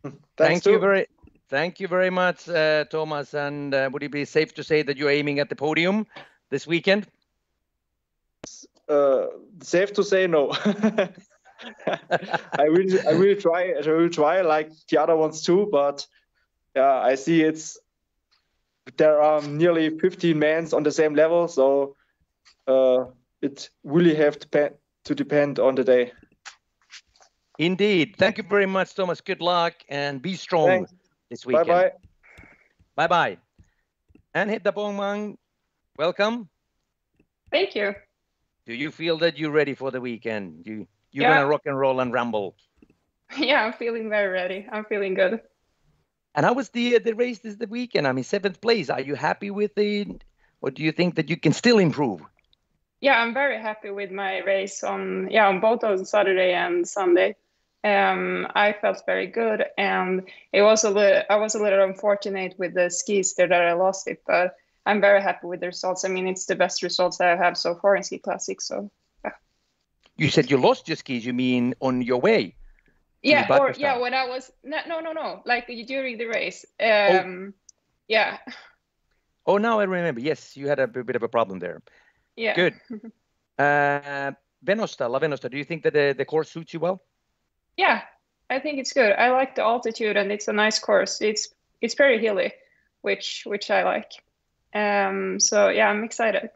Thank you very, thank you very much, uh, Thomas. And uh, would it be safe to say that you're aiming at the podium this weekend? Uh, safe to say no. I really, I really try. I will try like the other ones too, but yeah, I see it's there are nearly 15 men on the same level, so uh, it really have to to depend on the day. Indeed. Thank you very much, Thomas. Good luck and be strong Thanks. this weekend. Bye bye. Bye bye. And Hedda Bångman, welcome. Thank you. Do you feel that you're ready for the weekend? You you're Yeah. gonna rock and roll and ramble. Yeah, I'm feeling very ready. I'm feeling good. And how was the the race this the weekend? I mean, seventh place. Are you happy with it, or do you think that you can still improve? Yeah, I'm very happy with my race on yeah on both on Saturday and Sunday. Um, I felt very good, and it was a little I was a little unfortunate with the skis there that I lost it, but I'm very happy with the results. I mean, it's the best results that I have so far in Ski Classic. So yeah. You said you lost your skis. You mean on your way? yeah, or yeah, when I was no no no no like during the race. Um, yeah, Oh, now I remember. Yes, you had a bit of a problem there. Yeah. Good. Uh, Venosta, La Venosta. Do you think that the, the course suits you well? Yeah, I think it's good. I like the altitude and it's a nice course. It's it's very hilly, which which I like. Um, so yeah, I'm excited.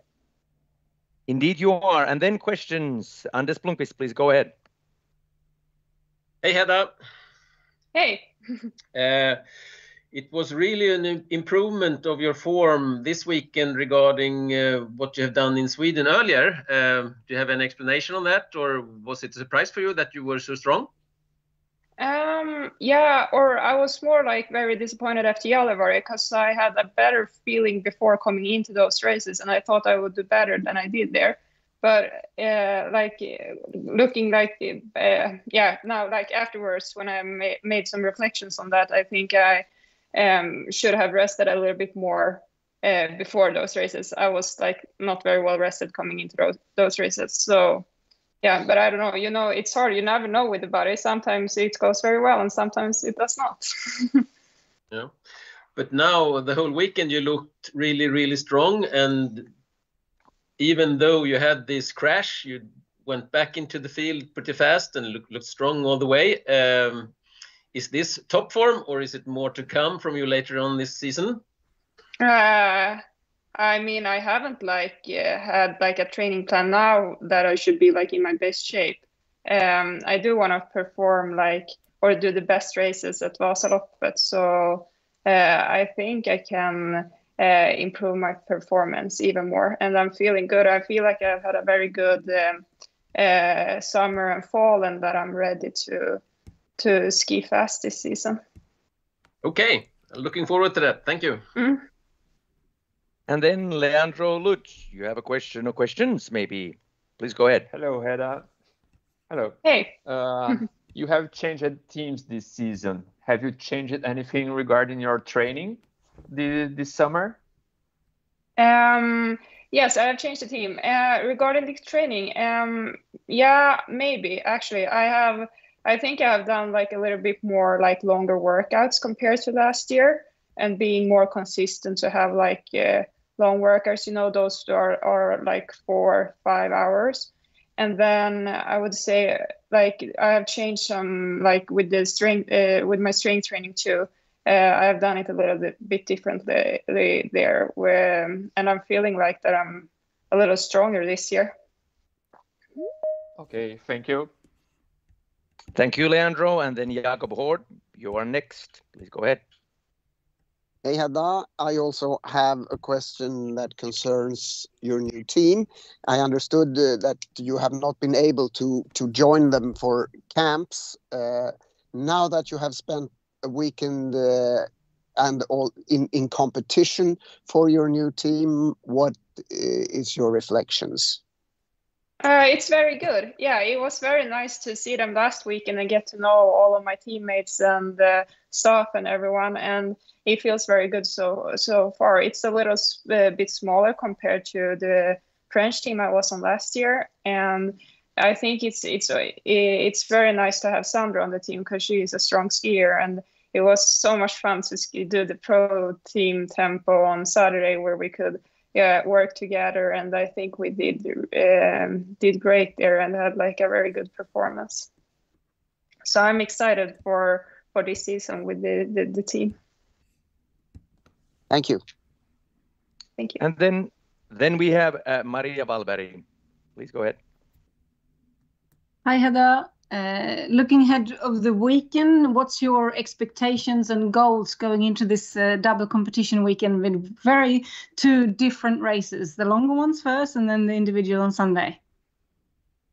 Indeed, you are. And then questions. Anders Blomqvist, please go ahead. Hey, Hedda. Hey. Uh, it was really an improvement of your form this weekend regarding uh, what you have done in Sweden earlier. Um, do you have an explanation on that, or was it a surprise for you that you were so strong? Um, yeah, or I was more like very disappointed after Gällivare because I had a better feeling before coming into those races, and I thought I would do better than I did there. But uh, like looking like uh, yeah now like afterwards when I ma- made some reflections on that, I think I um, should have rested a little bit more uh, before those races. I was like not very well rested coming into those those races, so yeah but i don't know you know it's hard you never know with the body sometimes it goes very well and sometimes it does not Yeah. But now the whole weekend you looked really, really strong, and even though you had this crash, you went back into the field pretty fast and looked looked strong all the way. Um, is this top form, or is it more to come from you later on this season? uh, i mean i haven't like uh, had like a training plan now that i should be like in my best shape um, i do want to perform like or do the best races at Vasaloppet so uh, i think i can uh, improve my performance even more and i'm feeling good i feel like i've had a very good um, uh, summer and fall and that i'm ready to to ski fast this season Okay, looking forward to that. Thank you. Mm. And then Leandro Lutz, you have a question or questions, maybe? Please go ahead. Hello, Hedda. Hello. Hey. Uh, you have changed teams this season. Have you changed anything regarding your training this, this summer? Um, Yes, I have changed the team. Uh, regarding the training, um, yeah, maybe actually, I have. I think I have done like a little bit more like longer workouts compared to last year, and being more consistent to have like uh, long workouts. You know, those are are like four five hours, and then I would say like I have changed some like with the strength uh, with my strength training too. Uh, I have done it a little bit, bit differently there, where, and I'm feeling like that I'm a little stronger this year. Okay, thank you. Thank you, Leandro. And then Jakob Hård, you are next. Please go ahead. Hey, Hedda. I also have a question that concerns your new team. I understood uh, that you have not been able to to join them for camps. Uh, now that you have spent a weekend and all in in competition for your new team, what uh, your reflections? Uh, it's very good. Yeah, it was very nice to see them last week and get to know all of my teammates and the staff and everyone. And it feels very good so so far. It's a little uh, bit smaller compared to the French team I was on last year, and I think it's it's uh, it's very nice to have Sandra on the team because she is a strong skier, and it was so much fun to ski, do the pro team tempo on Saturday where we could yeah work together, and I think we did um, did great there and had like a very good performance. So I'm excited for for this season with the, the, the team. Thank you. Thank you. And then then we have uh, Maria Valberg. Please go ahead. Hi, Hedda. Uh, looking ahead of the weekend, what's your expectations and goals going into this uh, double competition weekend with very two different races, the longer ones first and then the individual on Sunday?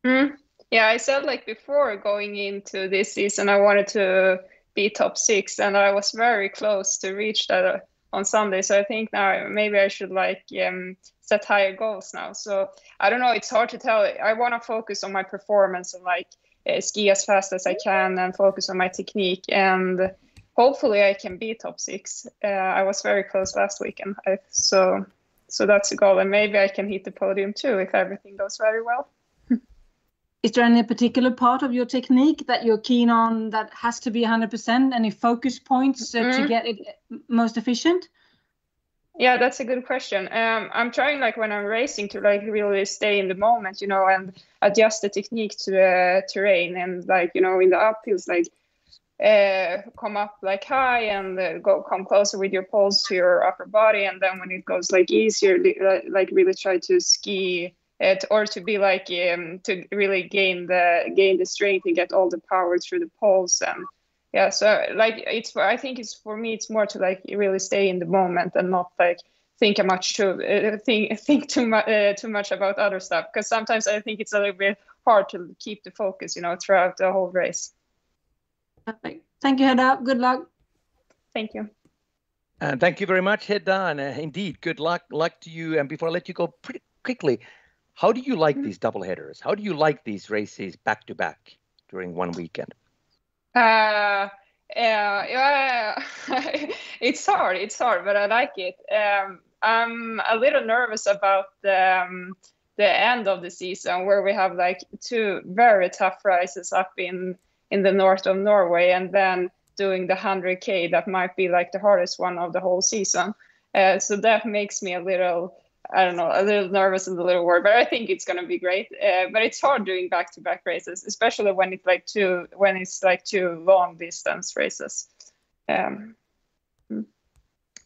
Mm. Yeah, I said like before going into this season, I wanted to be top six, and I was very close to reach that on Sunday. So I think now maybe I should like um, set higher goals now. So I don't know. It's hard to tell. I want to focus on my performance and like uh, ski as fast as I can and focus on my technique. And hopefully I can be top six. Uh, I was very close last weekend. I, so so that's a goal. And maybe I can hit the podium too if everything goes very well. Is there any particular part of your technique that you're keen on that has to be 100%? Any focus points uh, mm. to get it most efficient? Yeah, that's a good question. Um, I'm trying like when I'm racing to like really stay in the moment, you know, and adjust the technique to the terrain and like you know in the uphills like uh, come up like high and uh, go come closer with your poles to your upper body, and then when it goes like easier, like really try to ski it, or to be like um, to really gain the gain the strength and get all the power through the poles and yeah so like it's i think it's for me it's more to like really stay in the moment and not like think much too uh, think think too much uh, too much about other stuff because sometimes i think it's a little bit hard to keep the focus you know throughout the whole race Perfect. thank you hedda good luck thank you and thank you very much hedda and uh, indeed good luck luck to you and before i let you go pretty quickly how do you like mm-hmm. these double headers? How do you like these races back to back during one weekend? Uh, yeah, it's hard. It's hard, but I like it. Um, I'm a little nervous about the um, the end of the season where we have like two very tough races up in in the north of Norway, and then doing the 100k that might be like the hardest one of the whole season. Uh, so that makes me a little I don't know, a little nervous and a little worried, but I think it's going to be great. Uh, but it's hard doing back-to-back races, especially when it's like two when it's like two long distance races. Um, hmm.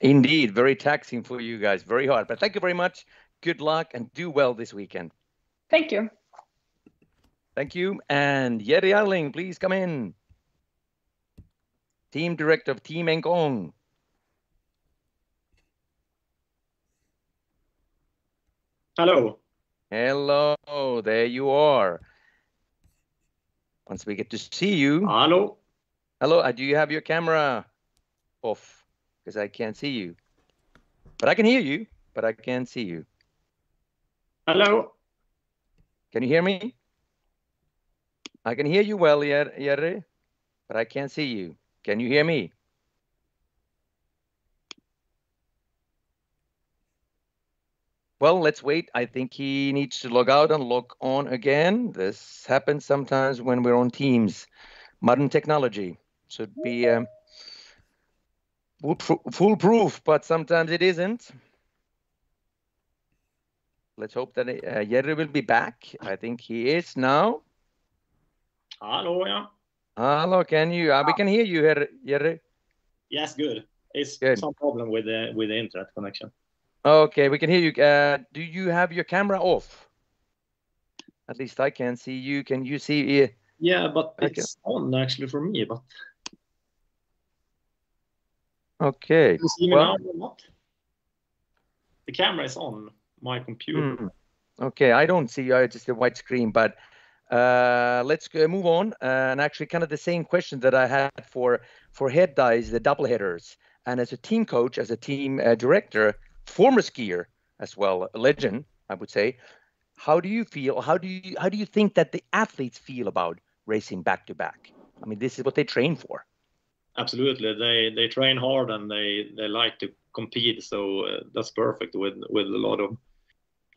Indeed, very taxing for you guys, very hard. But thank you very much. Good luck and do well this weekend. Thank you. Thank you. And Jerry Ahrlin, please come in. Team Director of Team Engcon. Hello. Hello, there you are. Once we get to see you. Hello. Hello, uh, do you have your camera off? Because I can't see you. But I can hear you, but I can't see you. Hello. Can you hear me? I can hear you well, Jerry, but I can't see you. Can you hear me? Well, let's wait. I think he needs to log out and log on again. This happens sometimes when we're on Teams. Modern technology should be um, foolproof, but sometimes it isn't. Let's hope that uh, Jerry will be back. I think he is now. Hello, yeah. Hello, can you? Uh, we can hear you, Jer- Jerry. Yes, good. It's Good. some problem with the with the internet connection. Okay, we can hear you. Uh, do you have your camera off? At least I can see you. Can you see? Uh, Yeah, but it's on actually for me. But okay. you see me Well, now or not? The camera is on my computer. Hmm. Okay, I don't see uh, just a white screen, but uh, let's go, move on. Uh, and actually, kind of the same question that I had for for head dies, the double headers, and as a team coach, as a team uh, director, former skier as well, a legend, I would say. How do you feel? How do you how do you think that the athletes feel about racing back to back? I mean, this is what they train for. Absolutely, they they train hard and they they like to compete. So uh, that's perfect with with a lot of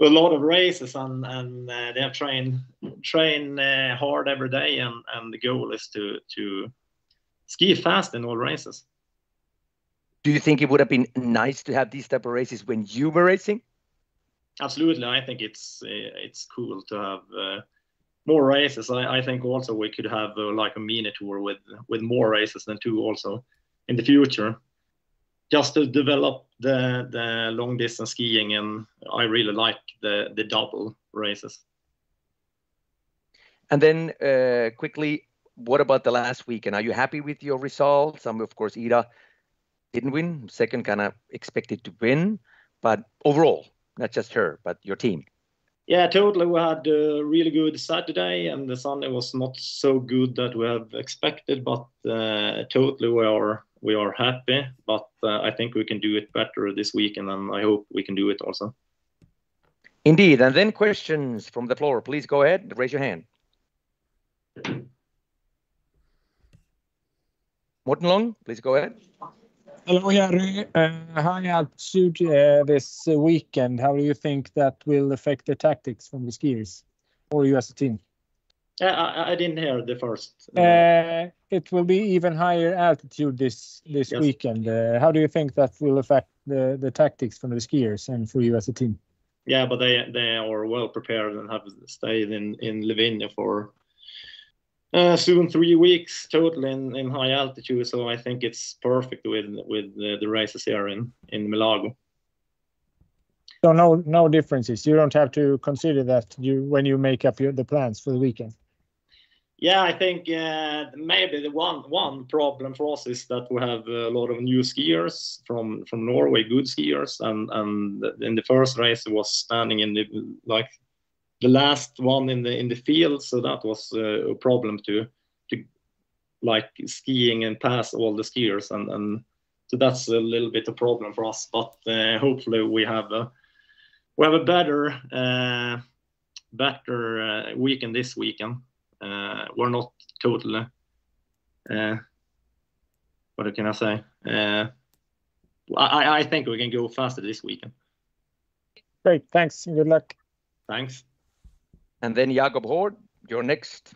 a lot of races and and uh, they have trained train uh, hard every day and and the goal is to to ski fast in all races. Do you think it would have been nice to have these type of races when you were racing? Absolutely, I think it's uh, it's cool to have uh, more races. I, I think also we could have uh, like a mini tour with with more races than two also in the future, just to develop the the long distance skiing. And I really like the the double races. And then uh, quickly, what about the last weekend? Are you happy with your results? Um, of course, Ida didn't win. Second, kind of expected to win, but overall, not just her, but your team. Yeah, totally. We had a really good Saturday, and the Sunday was not so good that we have expected, but uh, totally we are we are happy. But uh, I think we can do it better this weekend, and I hope we can do it also. Indeed. And then questions from the floor. Please go ahead. And raise your hand. Morten Long, please go ahead. Hello, Jerry. Uh, high altitude uh, this uh, weekend. How do you think that will affect the tactics from the skiers or you as a team? Yeah, I, I didn't hear the first. Uh, it will be even higher altitude this this Yes. weekend. Uh, how do you think that will affect the the tactics from the skiers and for you as a team? Yeah, but they they are well prepared and have stayed in in Livigno for uh, soon three weeks total in, in high altitude. So I think it's perfect with with the, the races here in in Milago. So no no differences. You don't have to consider that you when you make up your, the plans for the weekend. Yeah, I think uh, maybe the one one problem for us is that we have a lot of new skiers from from Norway, good skiers, and and in the first race it was standing in the like the last one in the in the field, so that was uh, a problem to to like skiing and pass all the skiers, and and so that's a little bit a problem for us. But uh, hopefully we have a we have a better uh, better uh, weekend this weekend uh, we're not totally uh, what can I say? Uh, I, I think we can go faster this weekend. Great, thanks. Good luck. Thanks. And then Jakob Hård, you're next.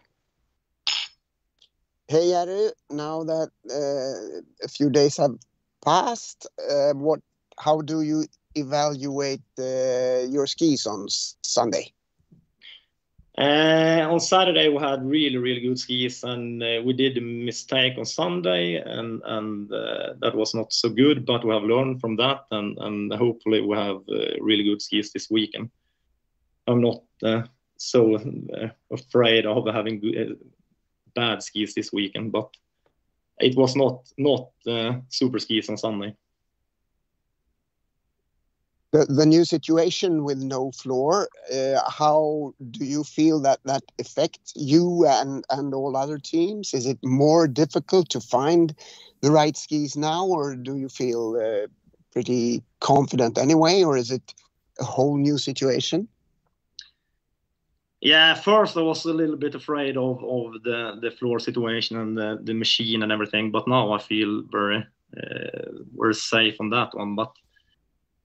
Hey, Jerry, now that uh, a few days have passed, uh, what? How do you evaluate uh, your skis on s- Sunday? Uh, on Saturday we had really really good skis, and uh, we did a mistake on Sunday, and and uh, that was not so good. But we have learned from that, and and hopefully we have uh, really good skis this weekend. I'm not uh, so uh, afraid of having uh, bad skis this weekend, but it was not not uh, super skis on Sunday. The, the new situation with no fluor, uh, how do you feel that that affects you and, and all other teams? Is it more difficult to find the right skis now, or do you feel uh, pretty confident anyway, or is it a whole new situation? Yeah, first I was a little bit afraid of, of the, the fluor situation and the, the machine and everything, but now I feel very uh, very safe on that one. But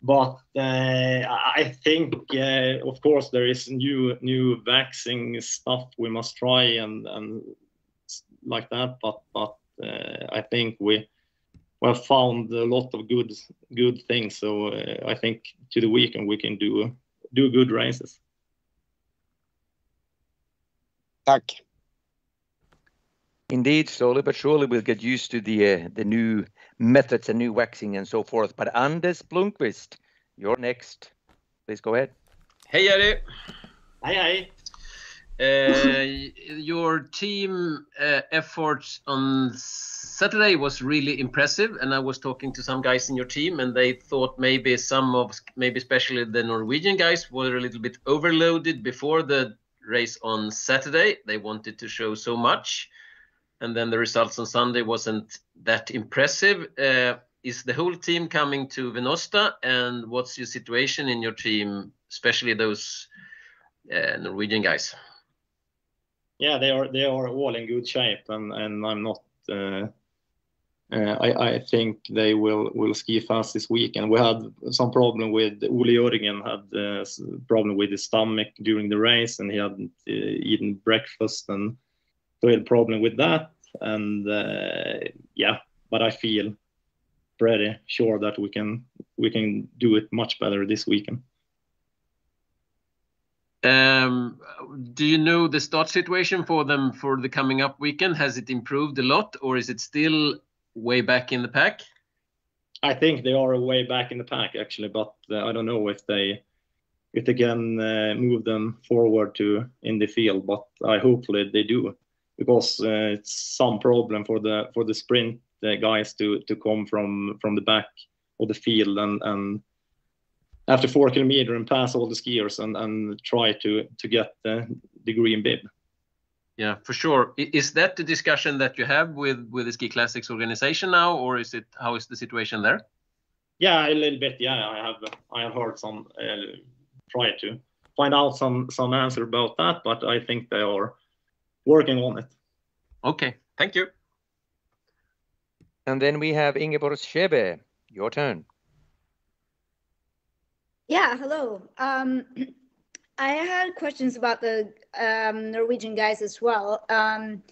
but uh, I think, uh, of course, there is new new vaccine stuff we must try and and like that. But but uh, I think we we have found a lot of good good things. So uh, I think to the weekend we can do do good races. Tack. Indeed, slowly but surely we'll get used to the uh, the new methods and new waxing and so forth. But Anders Blomqvist, you're next. Please go ahead. Hey, Eddie. Hi, hi. Uh, your team uh, effort on Saturday was really impressive, and I was talking to some guys in your team, and they thought maybe some of, maybe especially the Norwegian guys, were a little bit overloaded before the race on Saturday. They wanted to show so much, and then the results on Sunday wasn't that impressive. Uh, is the whole team coming to Venosta, and what's your situation in your team, especially those uh, Norwegian guys? Yeah, they are they are all in good shape, and and I'm not. Uh, I I think they will will ski fast this weekend. We had some problem with Ole Jørgen had uh, problem with his stomach during the race, and he hadn't uh, eaten breakfast, and so he had problem with that. And uh, yeah, but I feel pretty sure that we can we can do it much better this weekend. Um, do you know the start situation for them for the coming up weekend? Has it improved a lot, or is it still way back in the pack? I think they are way back in the pack actually, but uh, I don't know if they if they can uh, move them forward to in the field. But I hopefully they do because uh, it's some problem for the for the sprint uh, guys to to come from from the back of the field and and after four kilometer and pass all the skiers and, and try to to get the, the green bib. Yeah, for sure. Is that the discussion that you have with with the Ski Classics organization now, or is it how is the situation there? Yeah, a little bit. Yeah, I have I have heard some uh, try to find out some some answer about that, but I think they are working on it. Okay, thank you. And then we have Ingeborg Schebe. Your turn. Yeah, hello. Um, I had questions about the um, Norwegian guys as well. Um,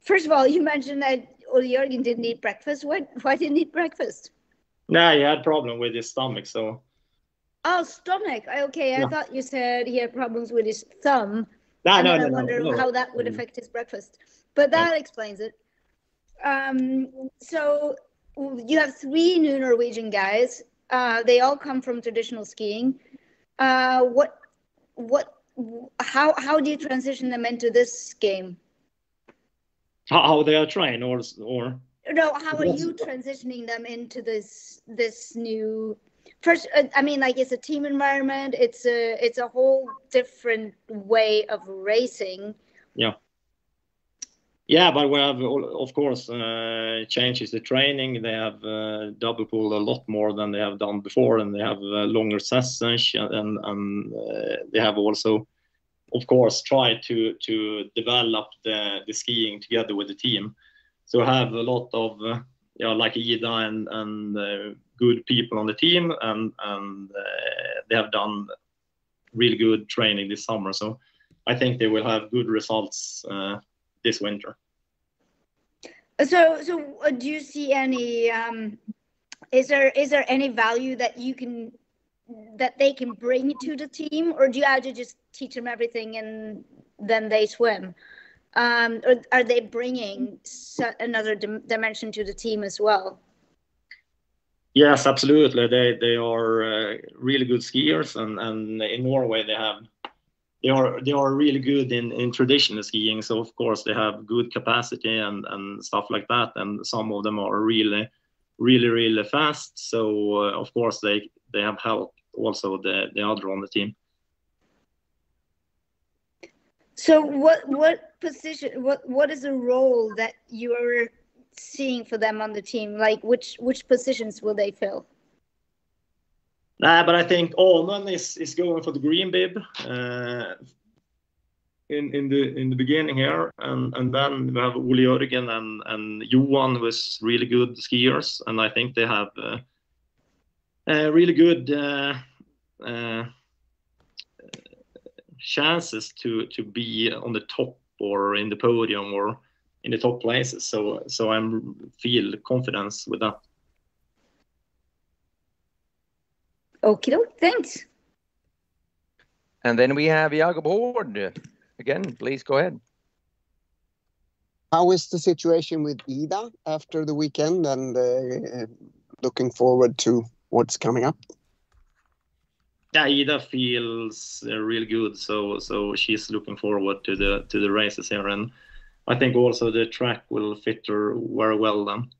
first of all, you mentioned that Ole Jørgen didn't eat breakfast. What? Why didn't he eat breakfast? Nah, he had problem with his stomach, so. Oh, stomach. Okay, I Yeah. thought you said he had problems with his thumb. Nah, no, no, I wonder no. how that would Mm. affect his breakfast. But that explains it. Um, so you have three new Norwegian guys. Uh, they all come from traditional skiing. Uh, what, what, how, how do you transition them into this game? How, how they are trained, or or. No, how are you transitioning them into this this new? First, uh, I mean, like it's a team environment. It's a it's a whole different way of racing. Yeah. Yeah, but we have, of course, uh, changes the training. They have uh, double poled a lot more than they have done before, and they have uh, longer sessions, and and uh, they have also, of course, tried to to develop the the skiing together with the team. So have a lot of, uh, yeah, like Ida and and uh, good people on the team, and and uh, they have done really good training this summer. So I think they will have good results uh, this winter. So, so uh, do you see any? Um, is there is there any value that you can that they can bring to the team, or do you have to just teach them everything and then they swim? Um, or are they bringing another dim- dimension to the team as well? Yes, absolutely. They they are uh, really good skiers, and and in Norway they have they are they are really good in in traditional skiing. So of course they have good capacity and and stuff like that. And some of them are really really really fast. So uh, of course they they have helped also the the other on the team. So, what what position? What what is the role that you are seeing for them on the team? Like, which which positions will they fill? Nah, but I think Åman is is going for the green bib uh, in in the in the beginning here, and and then we have Ole Jørgen and and Johan was really good skiers, and I think they have uh, really good uh, uh, chances to to be on the top or in the podium or in the top places. So so I'm feel confidence with that. Okay, thanks. And then we have Jakob Hård. Again, please go ahead. How is the situation with Ida after the weekend and uh, looking forward to what's coming up? Yeah, Ida feels uh, really good, so so she's looking forward to the to the races here, and I think also the track will fit her very well. Then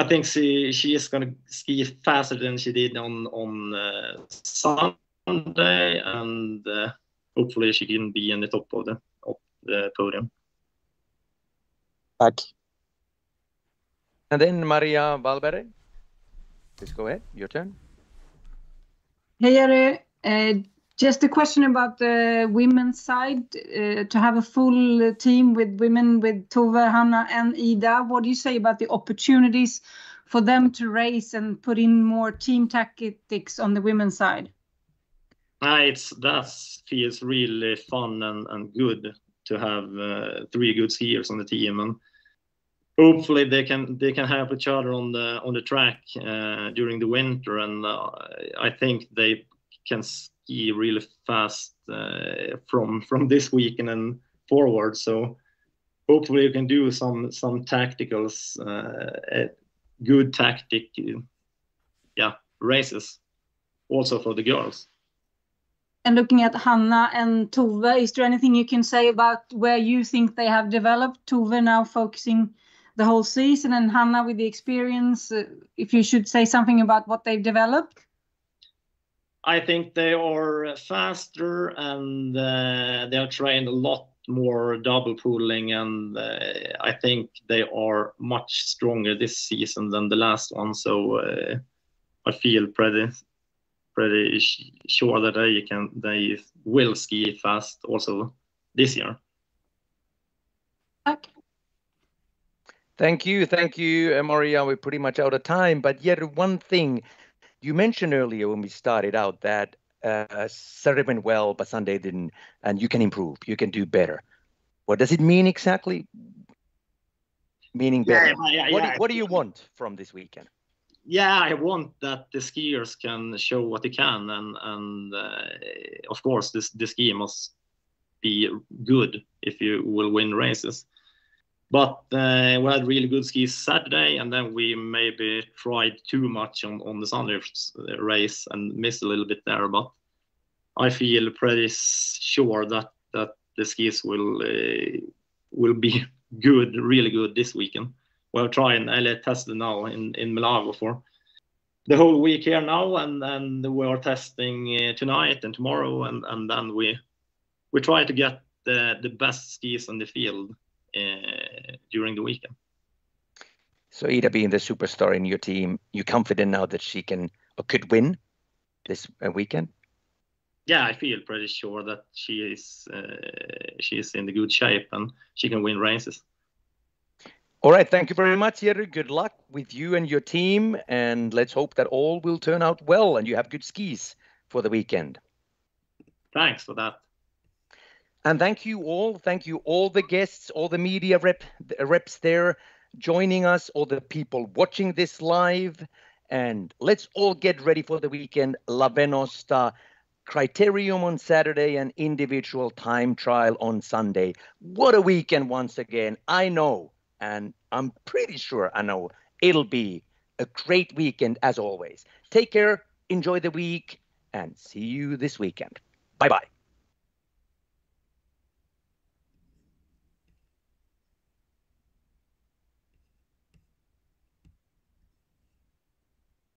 I think she she is going to ski faster than she did on on uh, Sunday, and uh, hopefully she can be in the top of the of the podium. Tack. And then Maria Valverde. Please go ahead. Your turn. Hey, Jerry. Just a question about the women's side. Uh, to have a full team with women with Tove, Hanna, and Ida, what do you say about the opportunities for them to race and put in more team tactics on the women's side? Uh, it's that feels really fun and, and good to have uh, three good skiers on the team and hopefully they can they can help each other on the on the track uh, during the winter and uh, I think they can ski really fast uh, from from this weekend and forward so hopefully you can do some some tacticals uh, good tactic yeah races also for the girls and looking at Hanna and Tove, is there anything you can say about where you think they have developed? Tove now focusing the whole season, and Hanna with the experience. Uh, if you should say something about what they've developed. I think they are faster and uh, they are trained a lot more double poling, and uh, I think they are much stronger this season than the last one. So uh, I feel pretty pretty sure that they can they will ski fast also this year. Okay. Thank you, thank you, Maria. We're pretty much out of time, but yet one thing you mentioned earlier when we started out that uh, Saturday went well, but Sunday didn't, and you can improve, you can do better. What does it mean exactly? Meaning better. Yeah, yeah, what, yeah. do, what do you want from this weekend? yeah, I want that the skiers can show what they can, and and uh, of course this the ski must be good if you will win races. But uh, we had really good skis Saturday, and then we maybe tried too much on on the Sunday race and missed a little bit there. But I feel pretty sure that that the skis will uh, will be good, really good this weekend we're trying eller tested now in in Malago for the whole week here now, and and we are testing uh, tonight and tomorrow, and and then we we try to get the the best skis on the field uh, during the weekend. So Ida being the superstar in your team, you confident now that she can or could win this uh, weekend? Yeah, I feel pretty sure that she is uh, she is in the good shape and she can win races. All right, thank you very much, Jerry. Good luck with you and your team, and let's hope that all will turn out well and you have good skis for the weekend. Thanks for that. And thank you all. Thank you all the guests, all the media rep, reps there joining us, all the people watching this live. And let's all get ready for the weekend. La Venosta criterium on Saturday and individual time trial on Sunday. What a weekend once again. I know and I'm pretty sure I know it'll be a great weekend as always. Take care, enjoy the week, and see you this weekend. Bye bye.